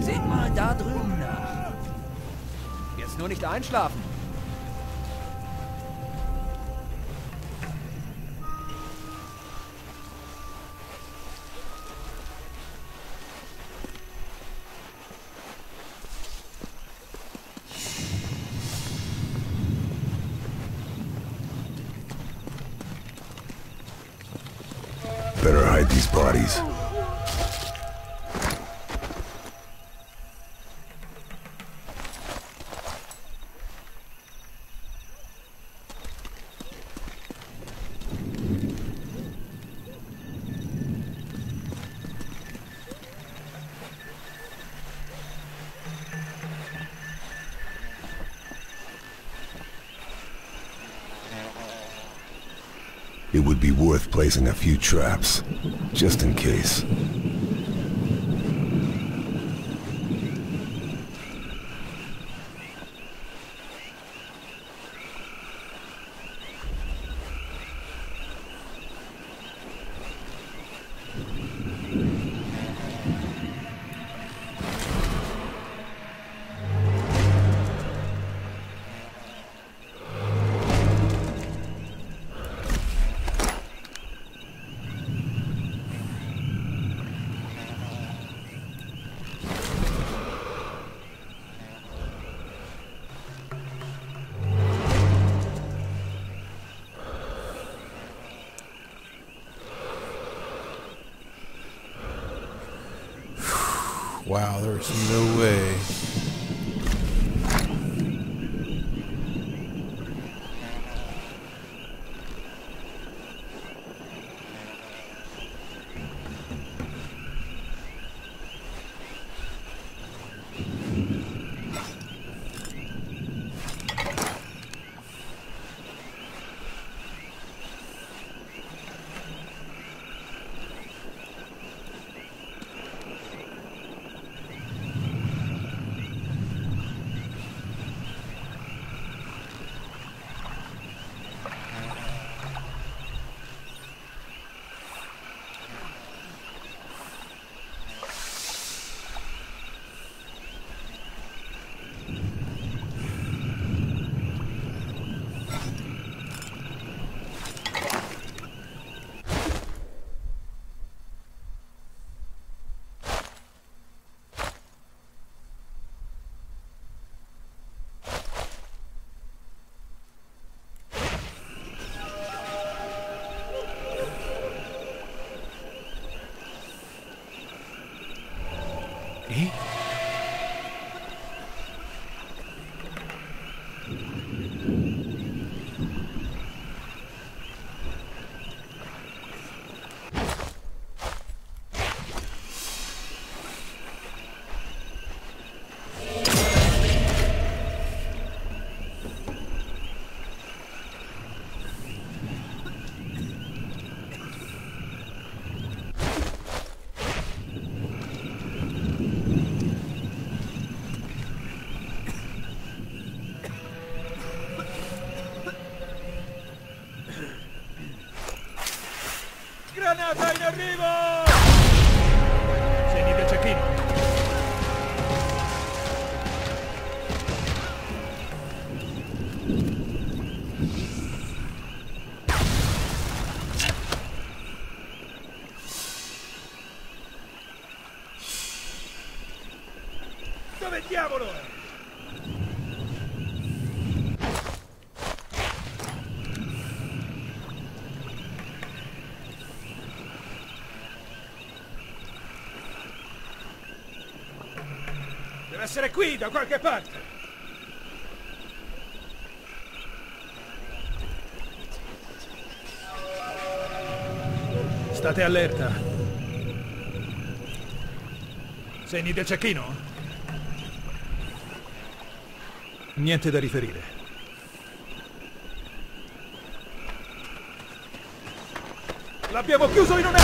Seht mal da drüben nach. Jetzt nur nicht einschlafen. Better hide these bodies. Placing a few traps, just in case. Granata essere qui, da qualche parte. State allerta. Segni del cecchino? Niente da riferire. L'abbiamo chiuso in un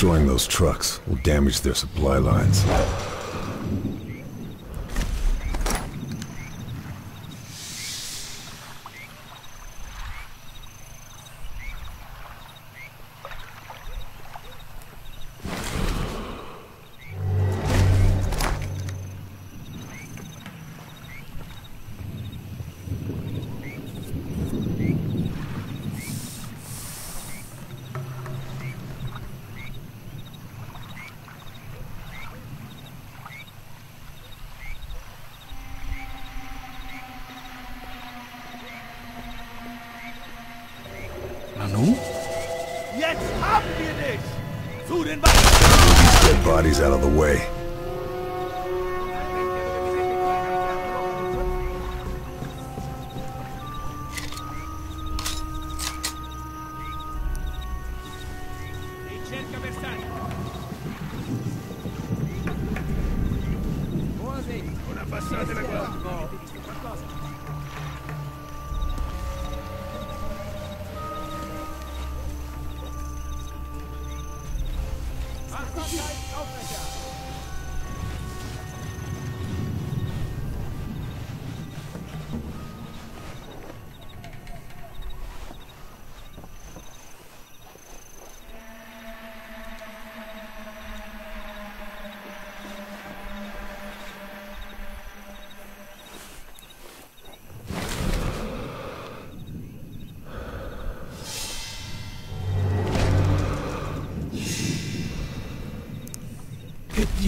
Destroying those trucks will damage their supply lines.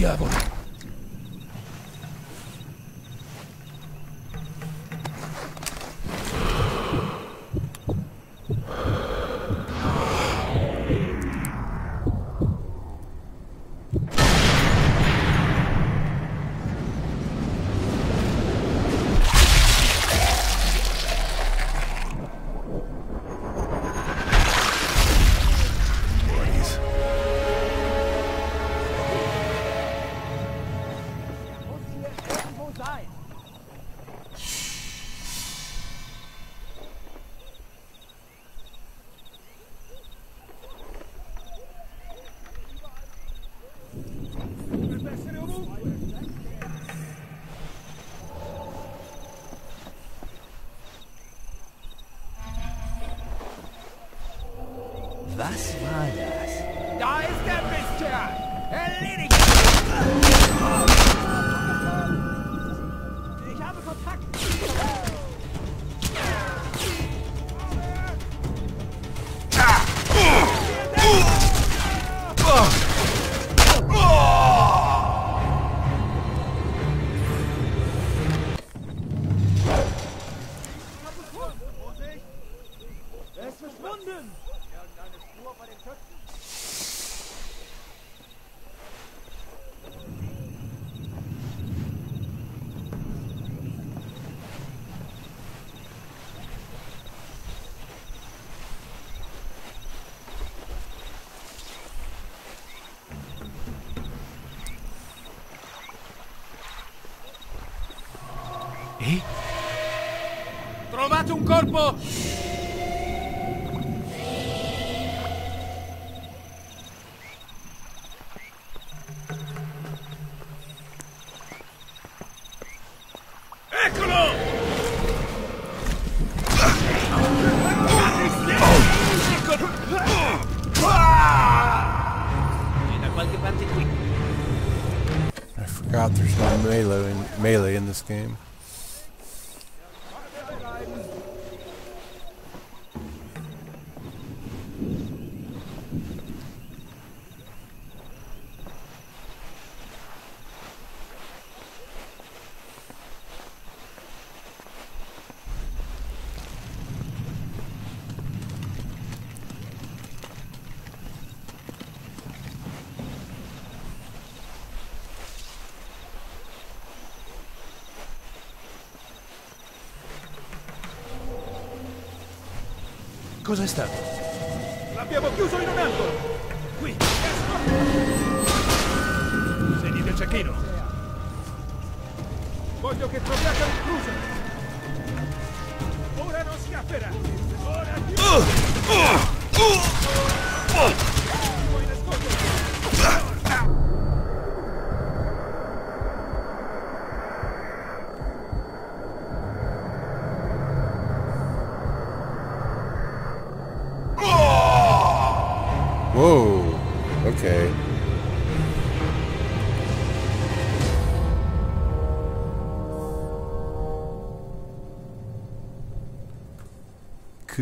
diavolo. last line. I forgot there's no melee in this game. cosa è stato? L'abbiamo chiuso in un anno!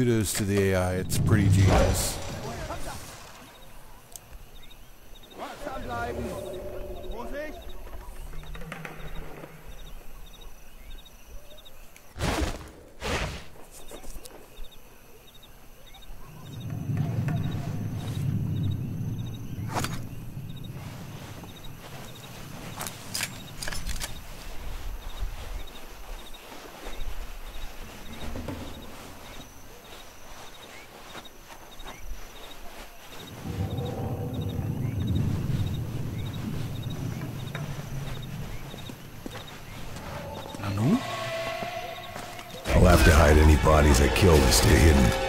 kudos to the AI. It's pretty genius. Bodies I killed hidden.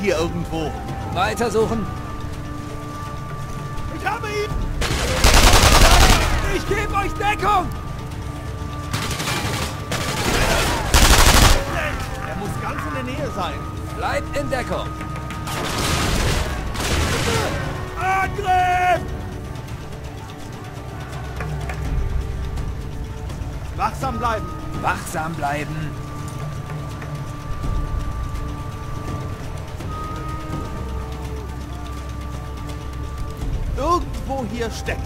Hier irgendwo. Weitersuchen. Irgendwo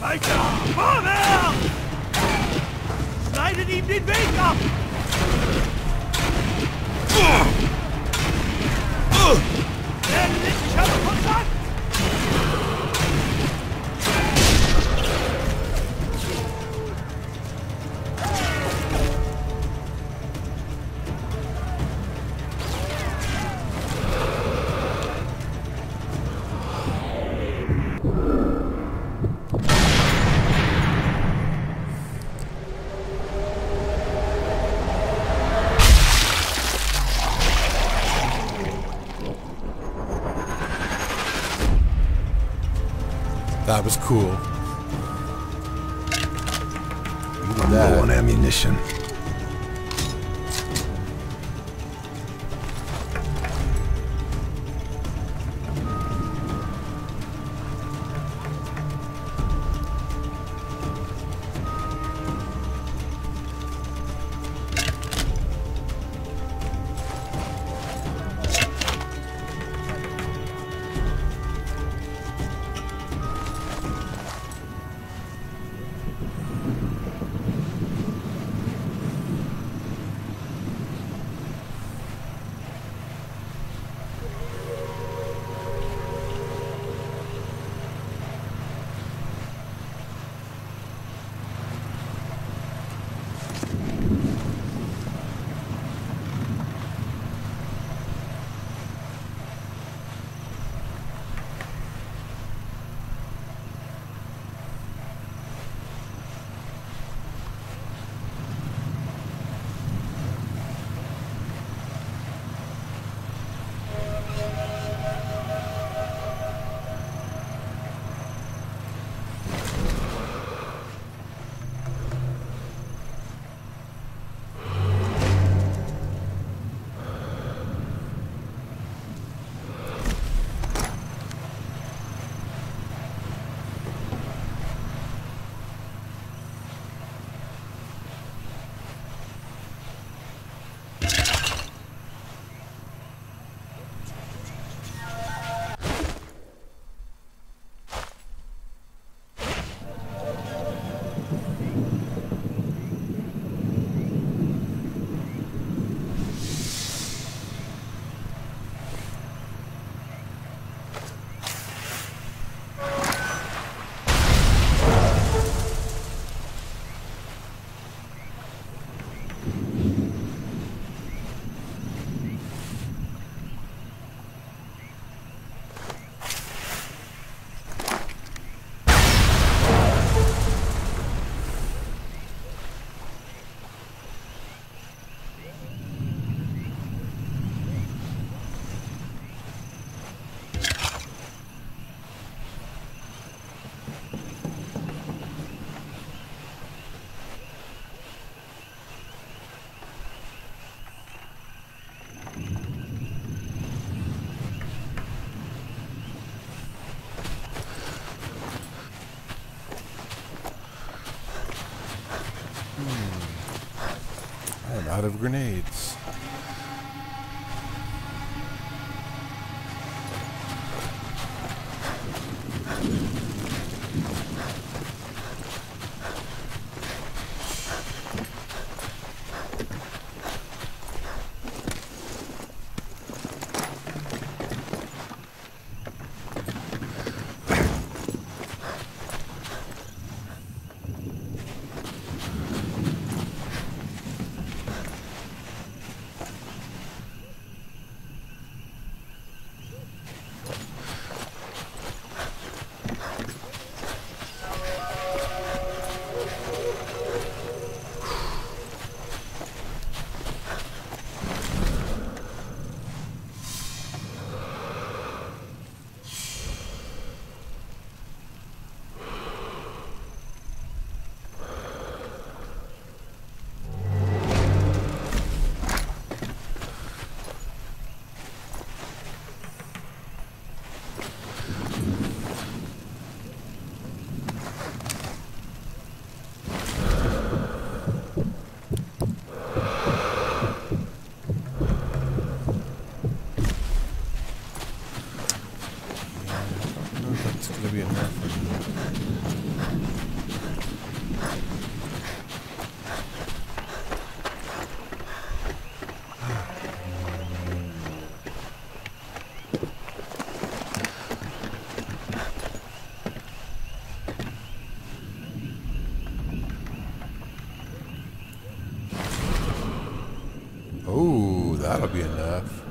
Alter! Vorwärts! Schneidet ihm den Weg ab! cool. out of grenade. Gonna be enough. Oh, that'll be enough.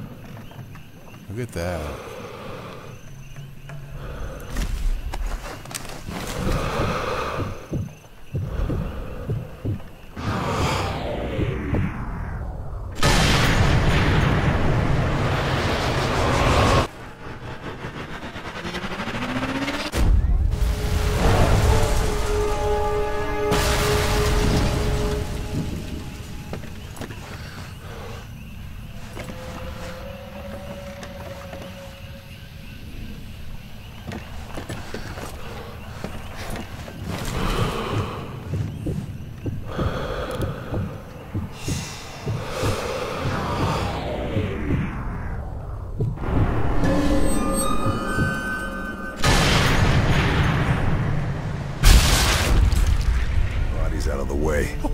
Look at that.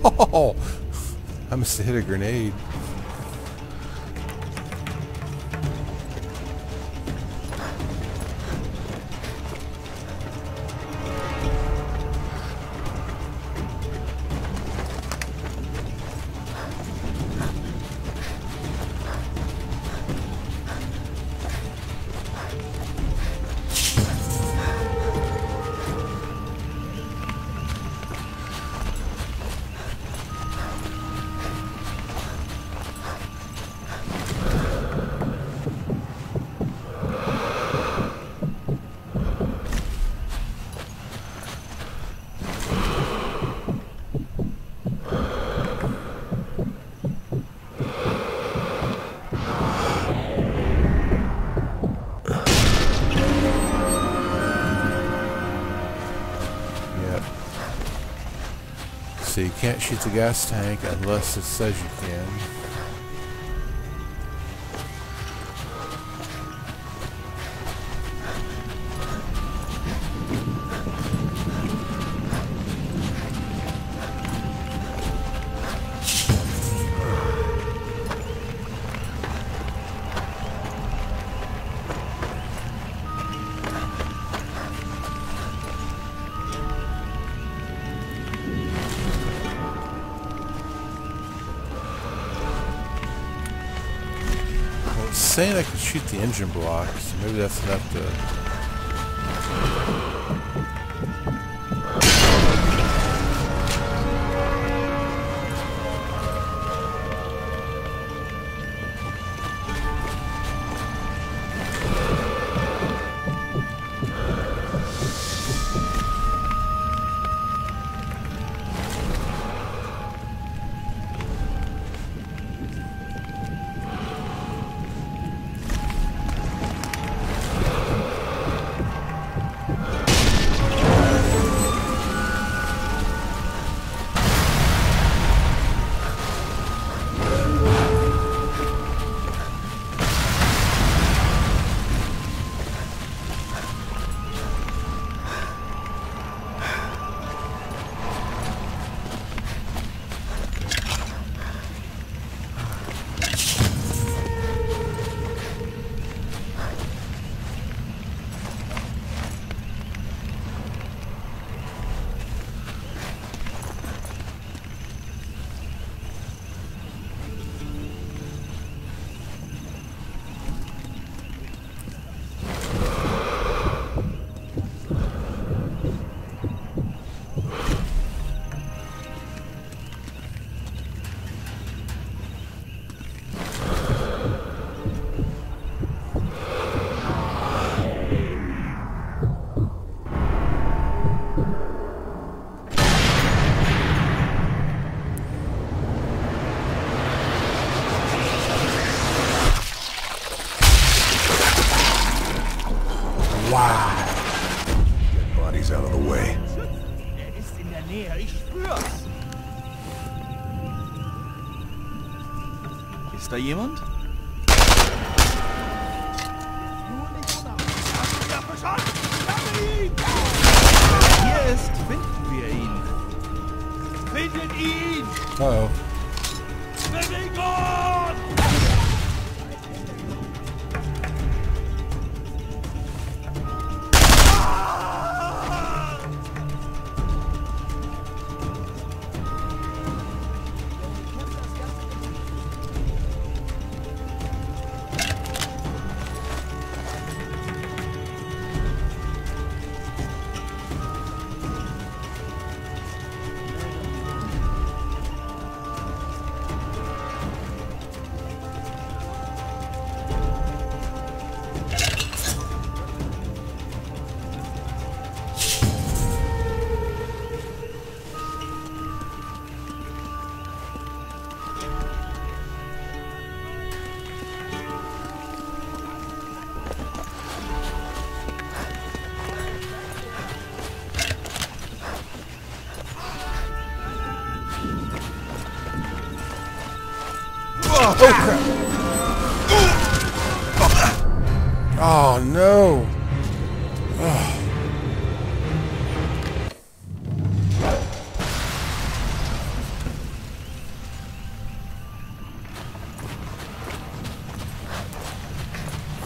Oh, I must have hit a grenade. Gas tank unless it says you engine block, so maybe that's enough to... da jemand? Hier ist, finden wir ihn. Findet ihn! Oh.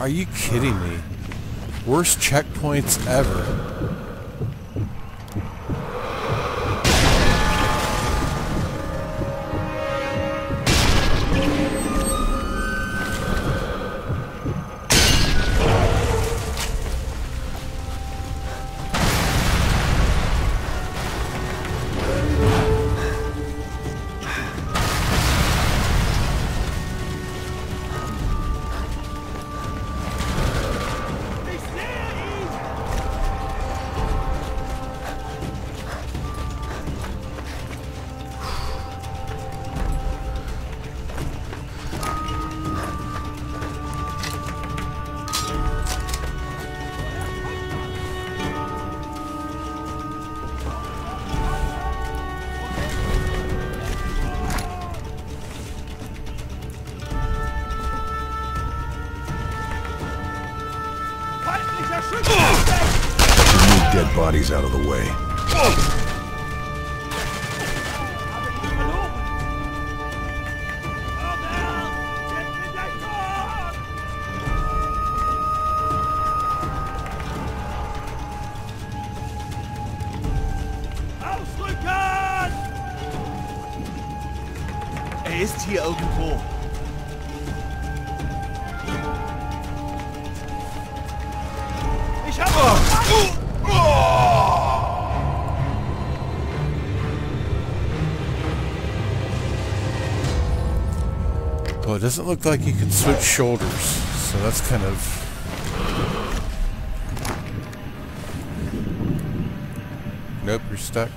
Are you kidding me? Worst checkpoints ever. Doesn't look like you can switch shoulders, so that's kind of... Nope, you're stuck.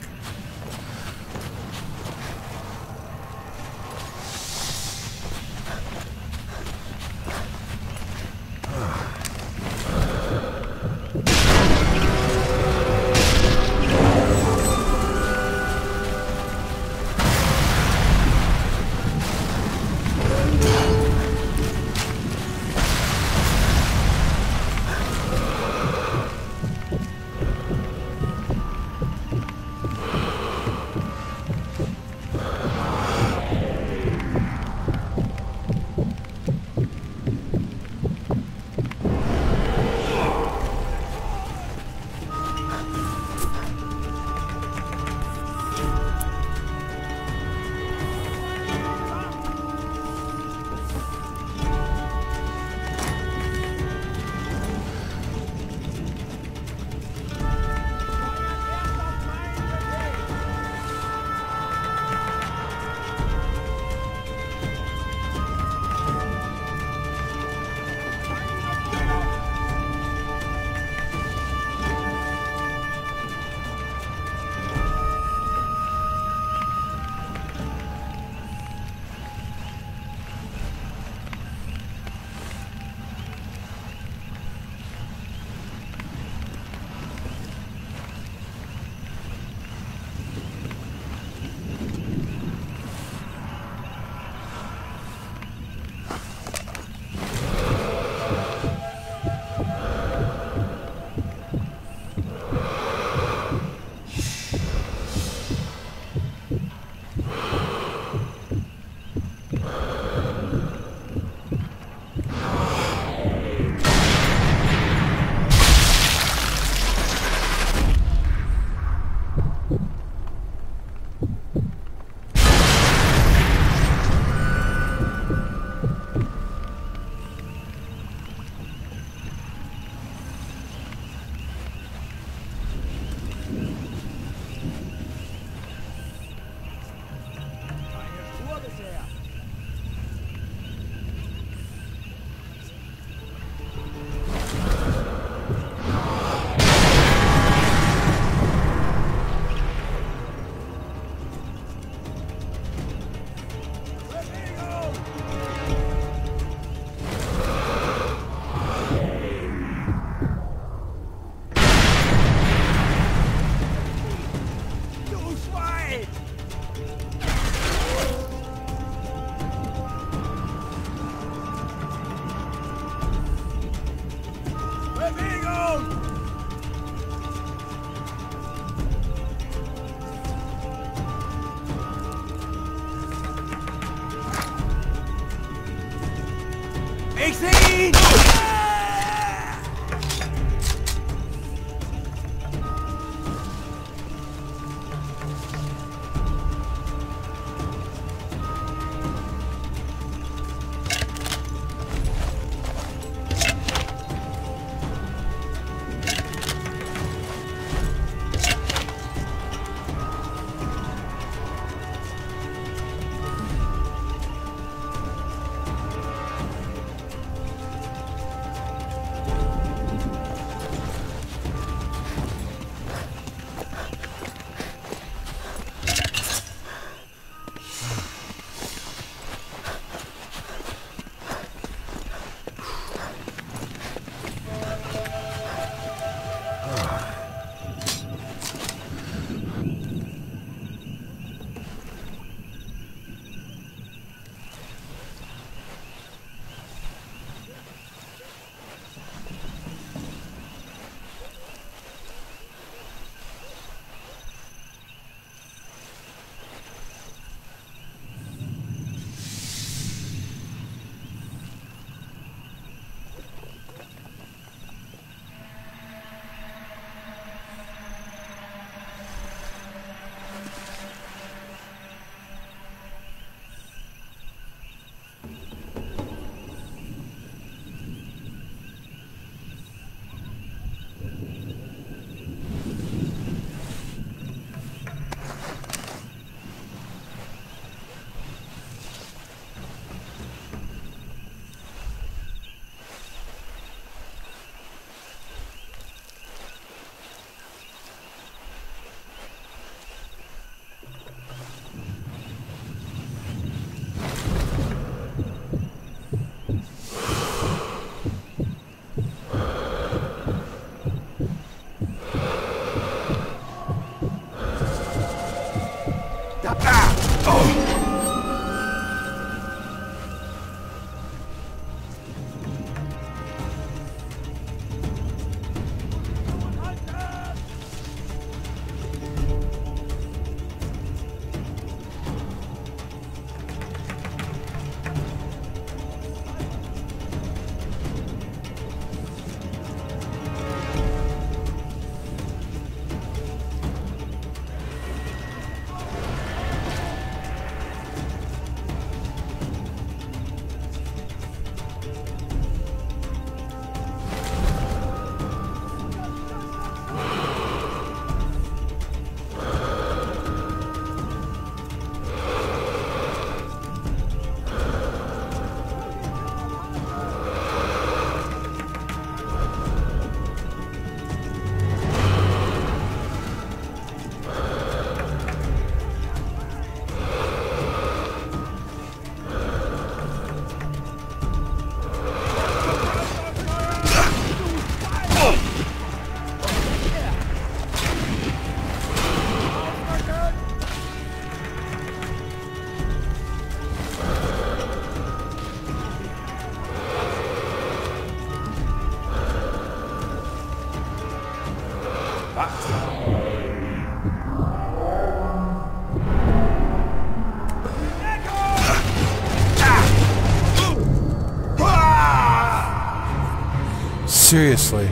Seriously.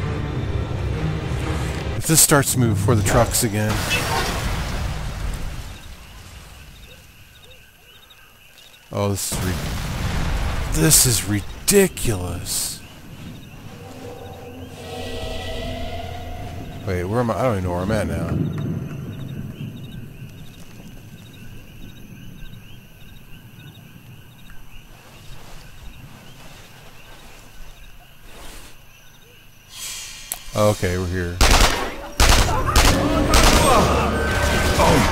If this starts to move before the trucks again. Oh, this is This is ridiculous. Wait, where am I? I don't even know where I'm at now. Okay, we're here. Unterstützungsfeuer!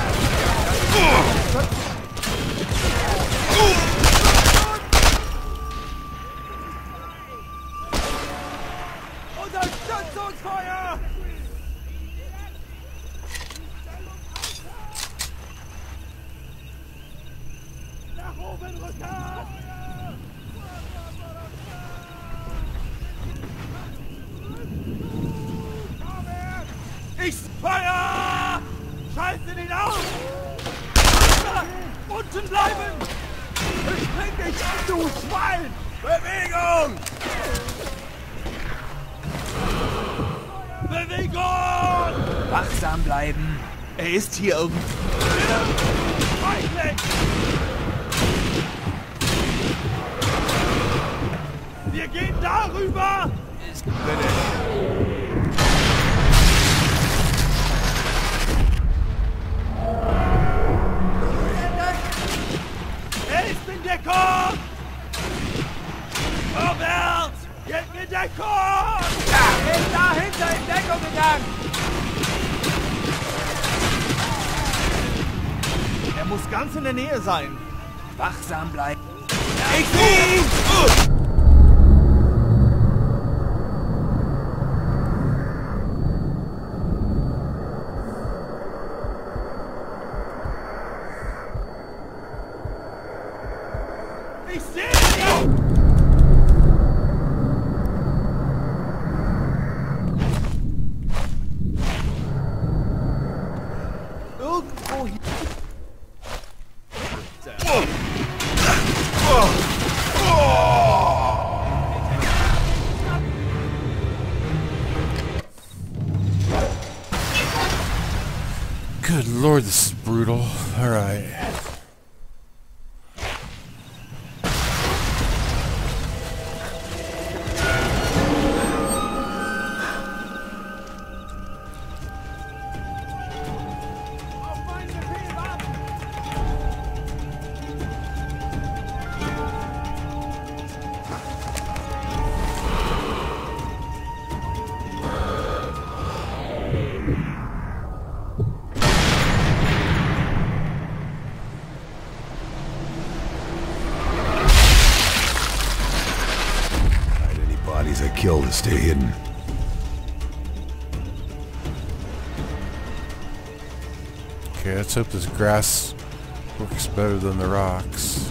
Of. Lord, the stay hidden. Okay, let's hope this grass works better than the rocks.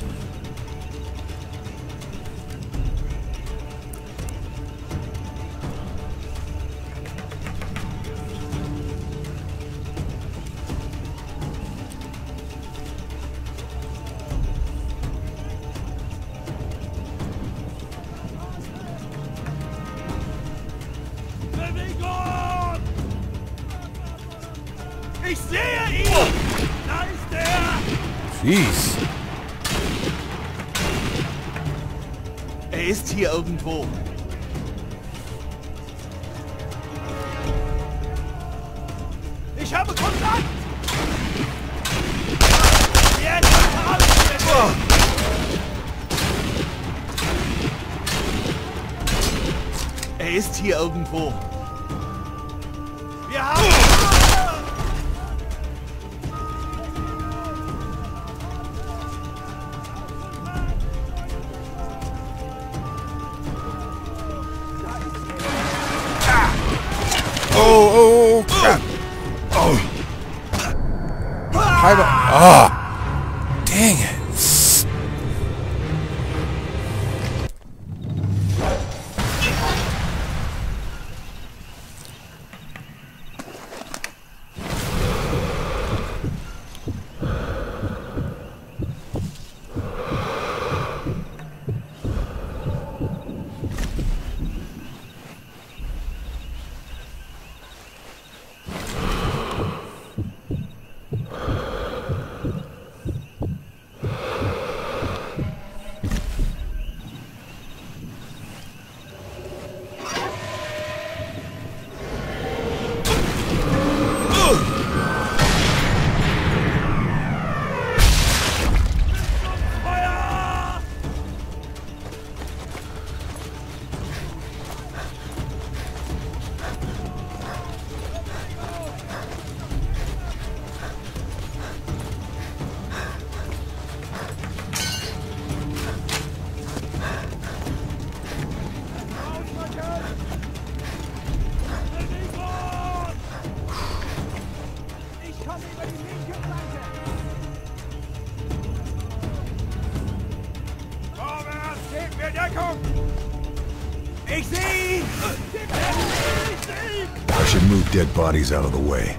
bodies out of the way.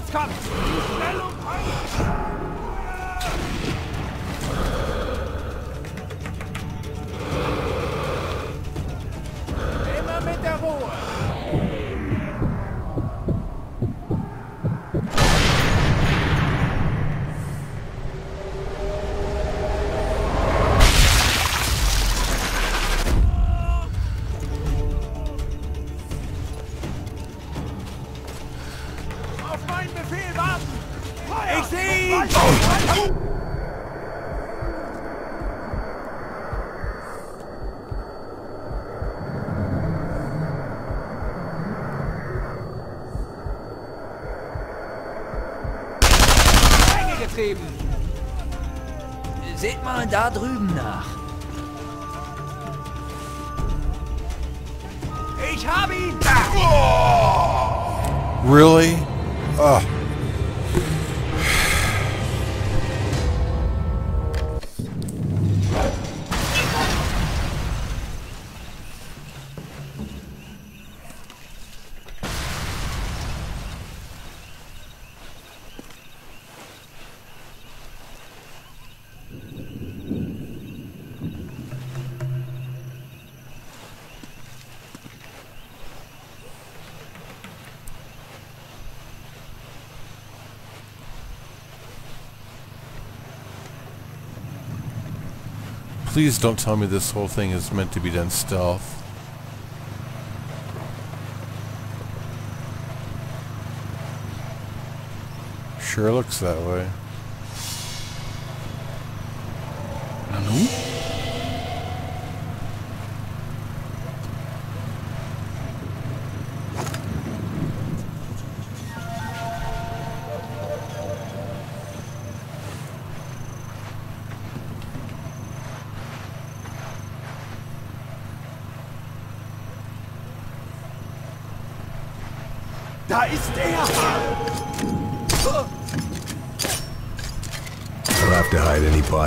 else comes. da drüben. Please don't tell me this whole thing is meant to be done stealth. Sure looks that way. Hello?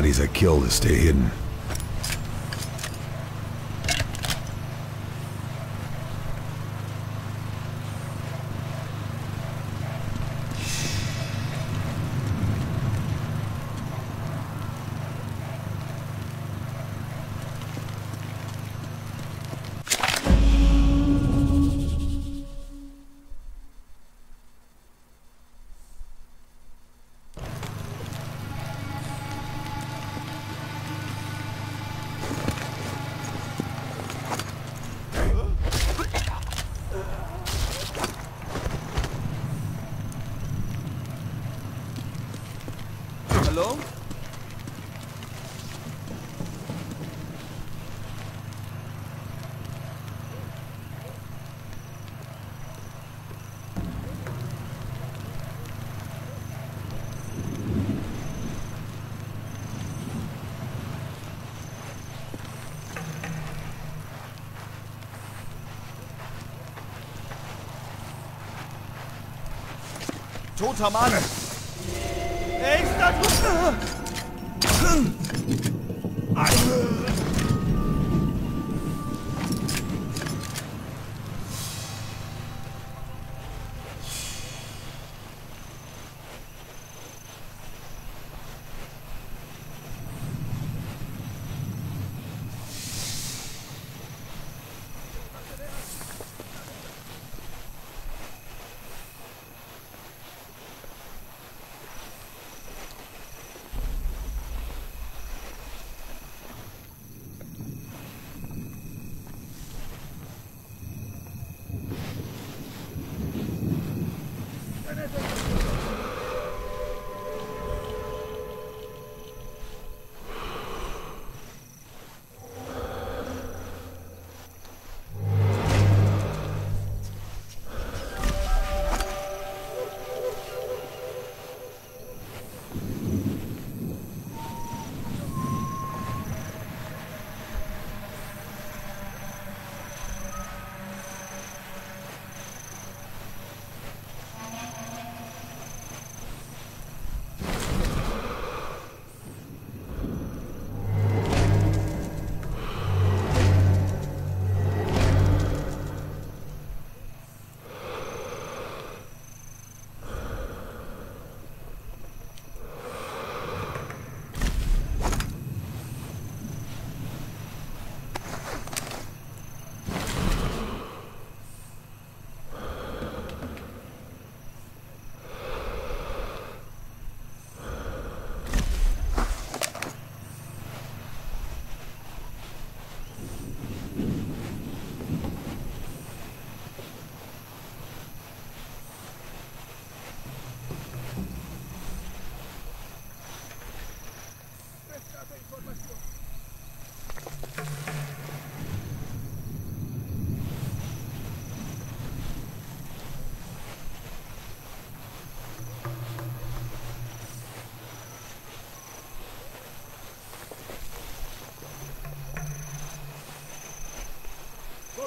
bodies kill to stay hidden. Toter Mann! Er ist da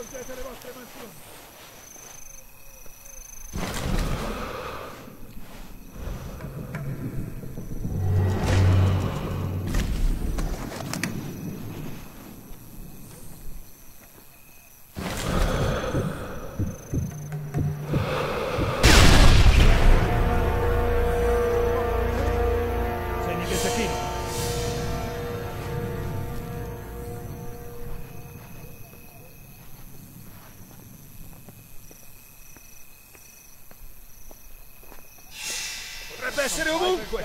Ustedes se le va a essere ovunque!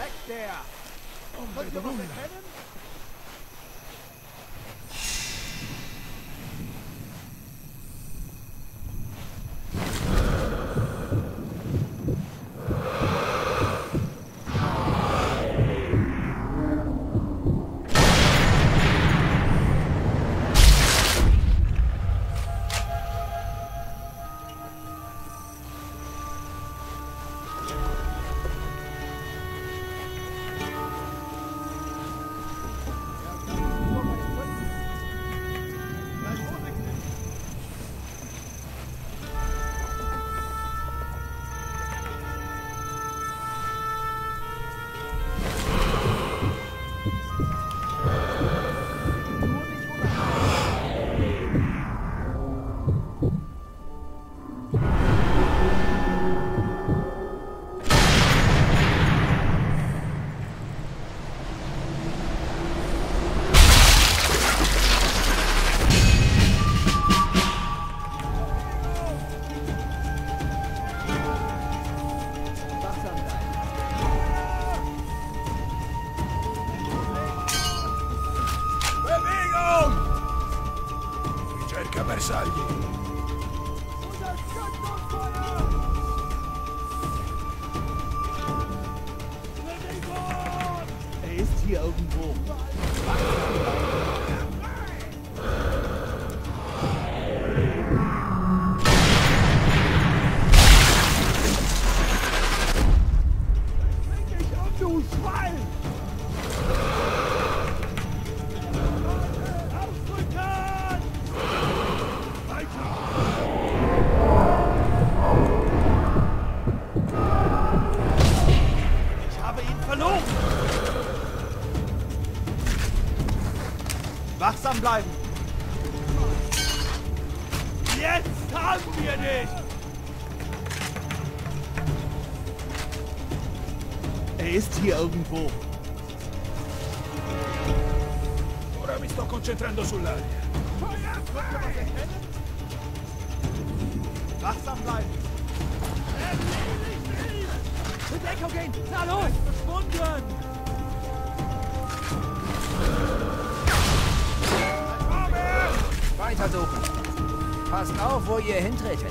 ihr hintretet.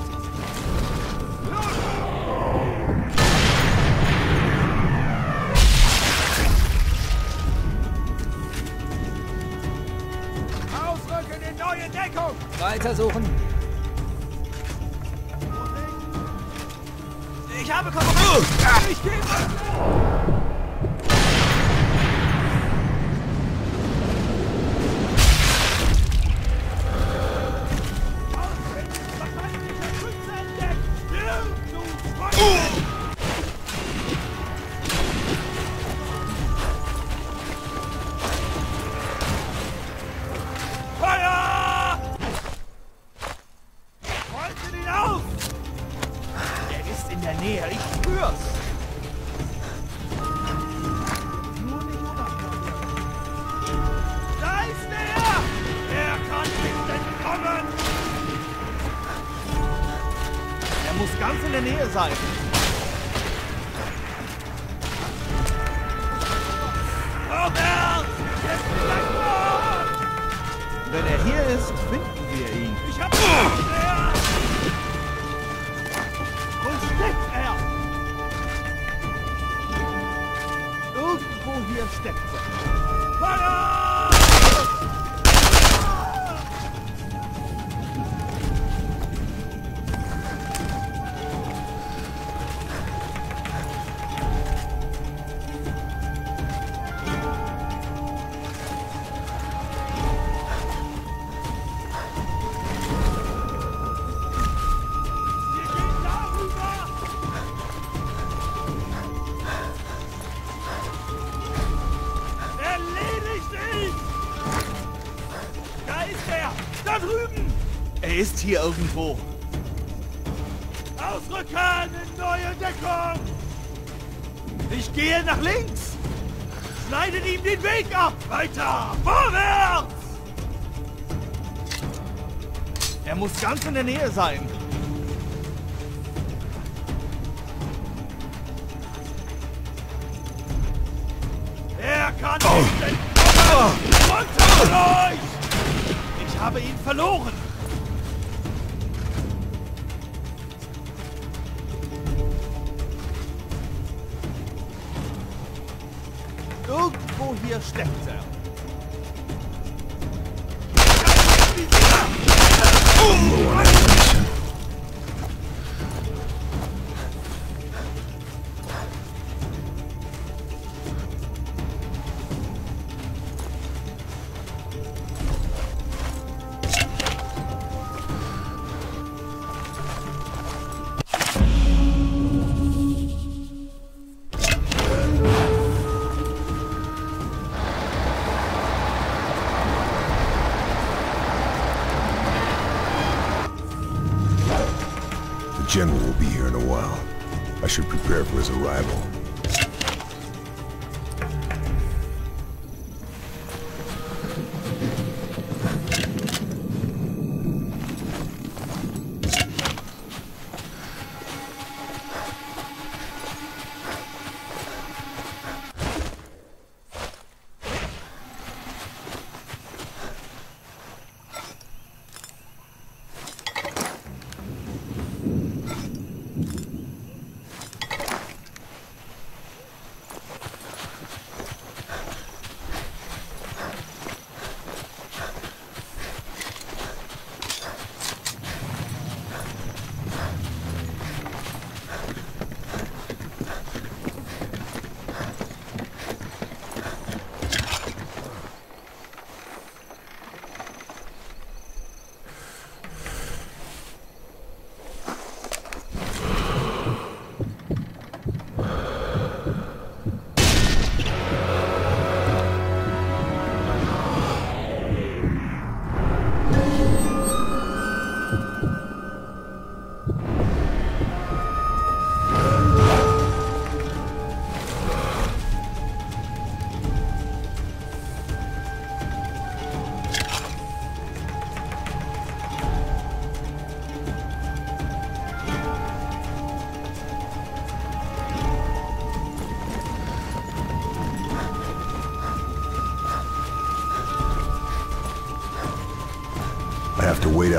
da drüben! Er ist hier irgendwo. Ausrücken in neue Deckung! Ich gehe nach links! Schneidet ihm den Weg ab! Weiter! Vorwärts! Er muss ganz in der Nähe sein. Er kann oh. nicht entkommen! Unter euch! habe ihn verloren! Irgendwo hier steckt er.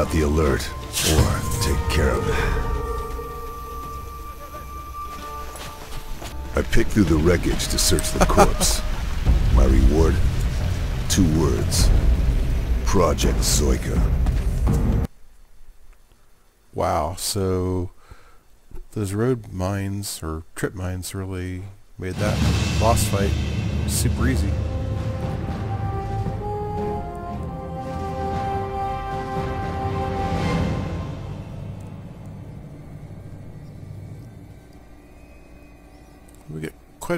Out the alert, or take care of it. I picked through the wreckage to search the corpse. My reward? Two words. Project Zoika. Wow, so those road mines or trip mines really made that boss fight super easy.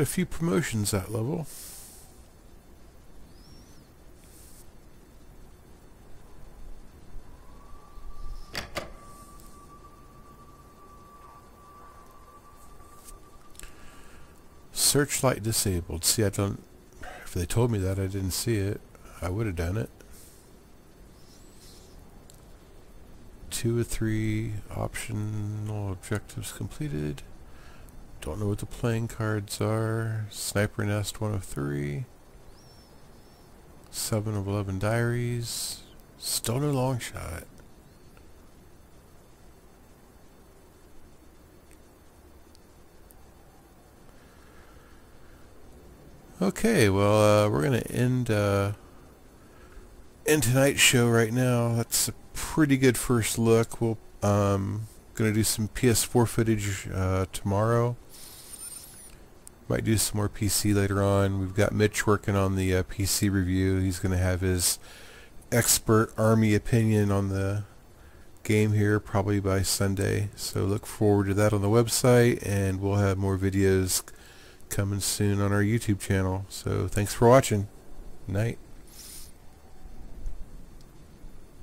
A few promotions that level. Searchlight disabled. See, I don't... If they told me that, I didn't see it. I would have done it. Two or three optional objectives completed. Don't know what the playing cards are. Sniper Nest 103. 7 of 11 diaries. Stoner no long shot. Okay, well, uh, we're going to end, uh, end tonight's show right now. That's a pretty good first look. We'll, um, going to do some PS4 footage, uh, tomorrow. Might do some more PC later on. We've got Mitch working on the uh, PC review. He's going to have his expert army opinion on the game here probably by Sunday. So look forward to that on the website and we'll have more videos coming soon on our YouTube channel. So thanks for watching. Night.